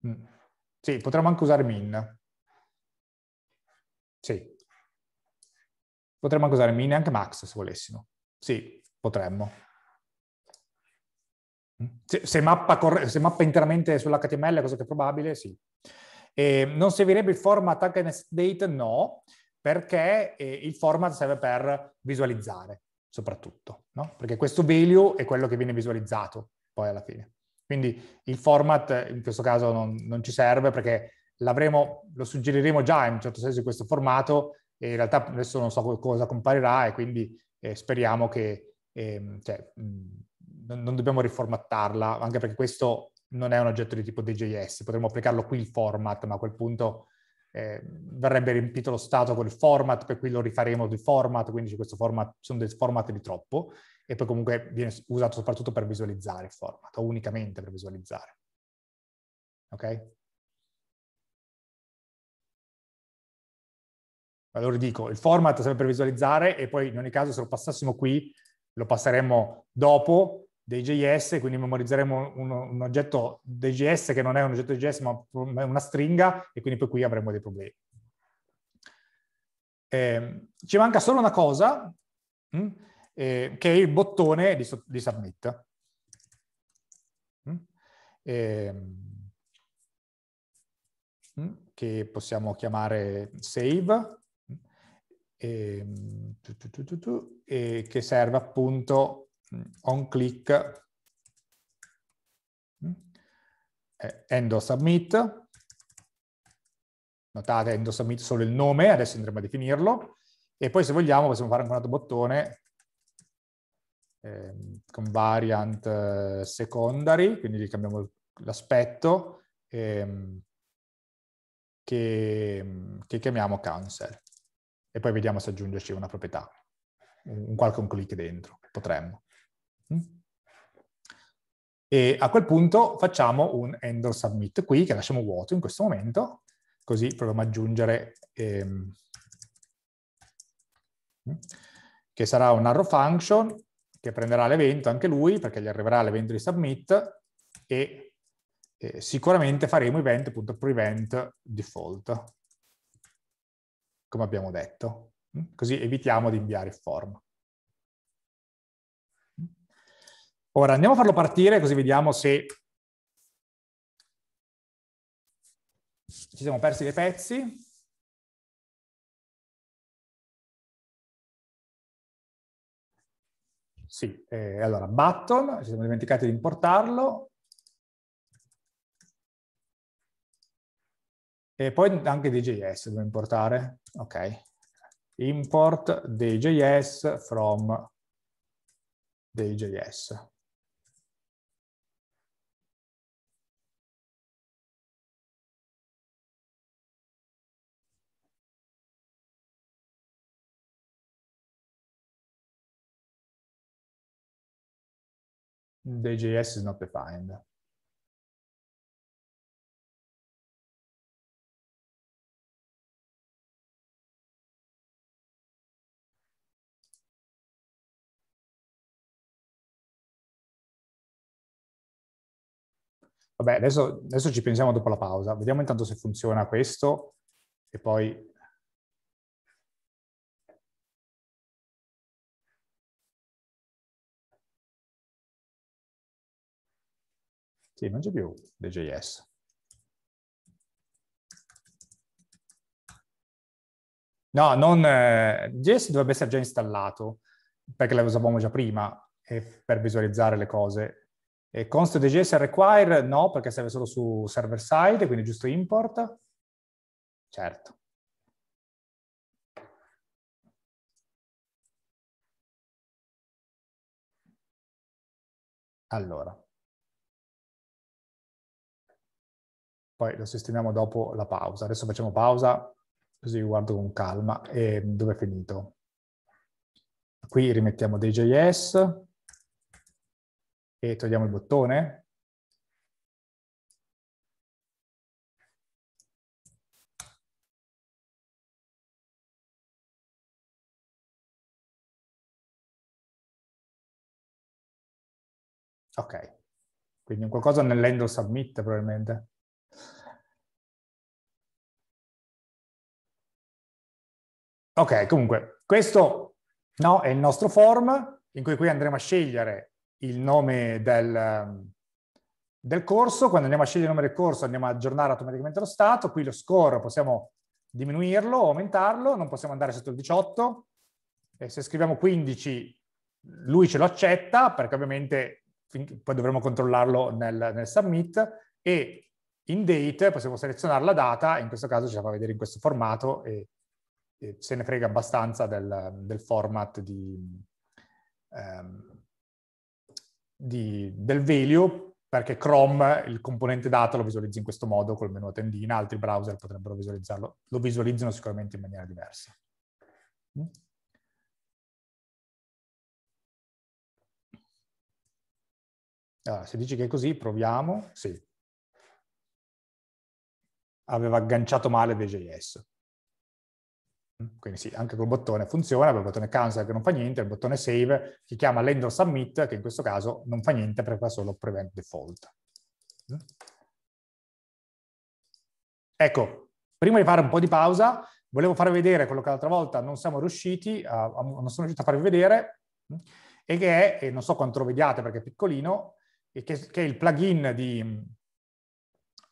Mm. Sì, potremmo anche usare min. Sì. Potremmo anche usare min e anche max se volessimo. Sì, potremmo. Se, se, mappa, se mappa, interamente sull'HTML, cosa che è probabile, sì. E non servirebbe il format anche date? No, perché eh, il format serve per visualizzare. soprattutto, no? Perché questo value è quello che viene visualizzato poi alla fine. Quindi il format in questo caso non, non ci serve perché lo suggeriremo già in un certo senso in questo formato e in realtà adesso non so cosa comparirà e quindi eh, speriamo che eh, cioè, non, non, dobbiamo riformattarla, anche perché questo non è un oggetto di tipo DJS, potremmo applicarlo qui il format, ma a quel punto eh, verrebbe riempito lo stato con il format, per cui lo rifaremo di format, quindi questo format, sono dei format di troppo, e poi comunque viene usato soprattutto per visualizzare il format, o unicamente per visualizzare. Ok? Allora dico, il format serve per visualizzare e poi in ogni caso se lo passassimo qui, lo passeremmo dopo dei JS, quindi memorizzeremo un, un oggetto DJS che non è un oggetto DJS ma è una stringa e quindi poi qui avremo dei problemi. Eh, ci manca solo una cosa, mh, hm, eh, che è il bottone di, di submit. Eh, che possiamo chiamare save e, tu, tu, tu, e che serve appunto on click. Eh, end of submit. Notate end of submit solo il nome adesso andremo a definirlo. E poi se vogliamo possiamo fare anche un altro bottone eh, con variant eh, secondary quindi gli cambiamo l'aspetto ehm, che, che chiamiamo cancel. E poi vediamo se aggiungerci una proprietà, un qualche un click dentro, potremmo. Mm? E a quel punto facciamo un end submit qui, che lasciamo vuoto in questo momento, così proviamo ad aggiungere, ehm, mm, che sarà un arrow function, che prenderà l'evento anche lui, perché gli arriverà l'evento di submit, e eh, sicuramente faremo event.prevent default come abbiamo detto, mm? così evitiamo di inviare il form. Ora andiamo a farlo partire così vediamo se ci siamo persi dei pezzi. Sì, eh, allora button, ci siamo dimenticati di importarlo, E poi anche DJS devo importare. Ok. Import DJS from DJS. DJS is not defined. Vabbè, adesso, adesso ci pensiamo dopo la pausa. Vediamo intanto se funziona questo e poi... Sì, non c'è più DJS. No, non, eh, JS dovrebbe essere già installato, perché lo usavamo già prima per visualizzare le cose. E const DGS require no, perché serve solo su server side, quindi giusto import. Certo. Allora. Poi lo sistemiamo dopo la pausa. Adesso facciamo pausa, così guardo con calma. E dove è finito? Qui rimettiamo DJS e togliamo il bottone. Ok, quindi un qualcosa nell'end submit probabilmente. Ok, comunque, questo no, è il nostro form in cui qui andremo a scegliere il nome del, del corso, quando andiamo a scegliere il nome del corso andiamo ad aggiornare automaticamente lo stato, qui lo score possiamo diminuirlo aumentarlo, non possiamo andare sotto il 18, e se scriviamo 15 lui ce lo accetta perché ovviamente poi dovremo controllarlo nel, nel submit. E in date possiamo selezionare la data, in questo caso ce la fa vedere in questo formato e, se ne frega abbastanza del, del format di, um, di, del value perché Chrome il componente data lo visualizza in questo modo col menu a tendina, altri browser potrebbero visualizzarlo, lo visualizzano sicuramente in maniera diversa. Mm? Allora, se dici che è così, proviamo. Sì. Aveva agganciato male DJS. Mm? Quindi sì, anche col bottone funziona, il bottone cancel che non fa niente, il bottone save che chiama l'end submit che in questo caso non fa niente perché fa solo prevent default. Mm? Ecco, prima di fare un po' di pausa, volevo farvi vedere quello che l'altra volta non siamo riusciti a, a, non sono riuscito a farvi vedere, mm? e che è, e non so quanto lo vediate perché è piccolino, che, che è il plugin di,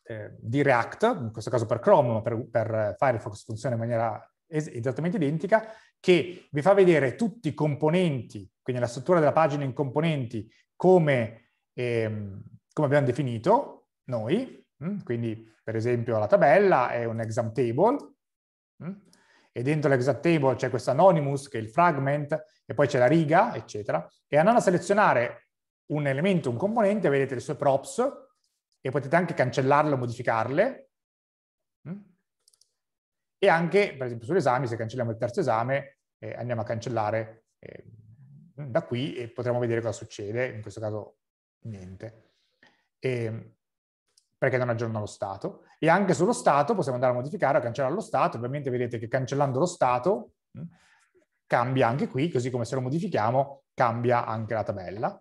eh, di, React, in questo caso per Chrome, ma per, per Firefox funziona in maniera esattamente identica, che vi fa vedere tutti i componenti, quindi la struttura della pagina in componenti, come, ehm, come abbiamo definito noi. Mm? Quindi, per esempio, la tabella è un exam table, mm? e dentro l'exam table c'è questo anonymous, che è il fragment, e poi c'è la riga, eccetera. E andando a selezionare un elemento, un componente, vedete le sue props, e potete anche cancellarle o modificarle. Mm? E anche, per esempio, sull'esame, se cancelliamo il terzo esame, eh, andiamo a cancellare eh, da qui e potremo vedere cosa succede, in questo caso niente, e, perché non aggiorna lo stato. E anche sullo stato possiamo andare a modificare, a cancellare lo stato, ovviamente vedete che cancellando lo stato mh, hm, cambia anche qui, così come se lo modifichiamo cambia anche la tabella.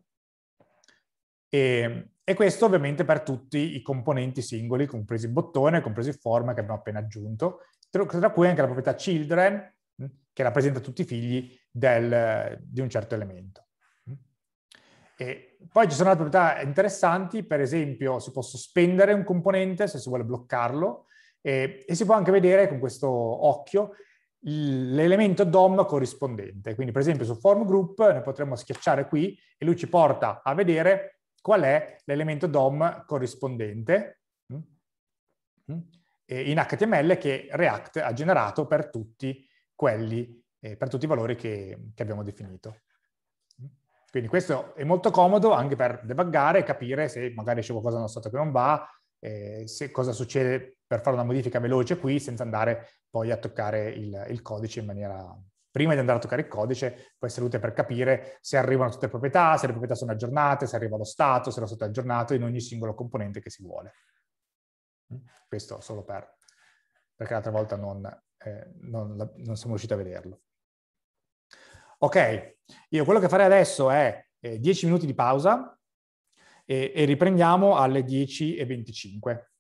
E, e, questo ovviamente per tutti i componenti singoli, compresi il bottone, compreso il form che abbiamo appena aggiunto, tra cui anche la proprietà children, hm, che rappresenta tutti i figli del, di un certo elemento. E poi ci sono altre proprietà interessanti, per esempio si può sospendere un componente se si vuole bloccarlo e, e si può anche vedere con questo occhio l'elemento DOM corrispondente. Quindi per esempio su form group noi potremmo schiacciare qui e lui ci porta a vedere qual è l'elemento DOM corrispondente? In HTML che React ha generato per tutti quelli, eh, per tutti i valori che, che, abbiamo definito. Quindi questo è molto comodo anche per debuggare e capire se magari c'è qualcosa nello stato che non va, eh, se cosa succede per fare una modifica veloce qui senza andare poi a toccare il, il codice in maniera... Prima di andare a toccare il codice può essere utile per capire se arrivano tutte le proprietà, se le proprietà sono aggiornate, se arriva lo stato, se lo stato è aggiornato in ogni singolo componente che si vuole. Questo solo per, perché l'altra volta non, eh, non, non, siamo riusciti a vederlo. Ok, io quello che farei adesso è eh, 10 minuti di pausa e, e riprendiamo alle 10.25.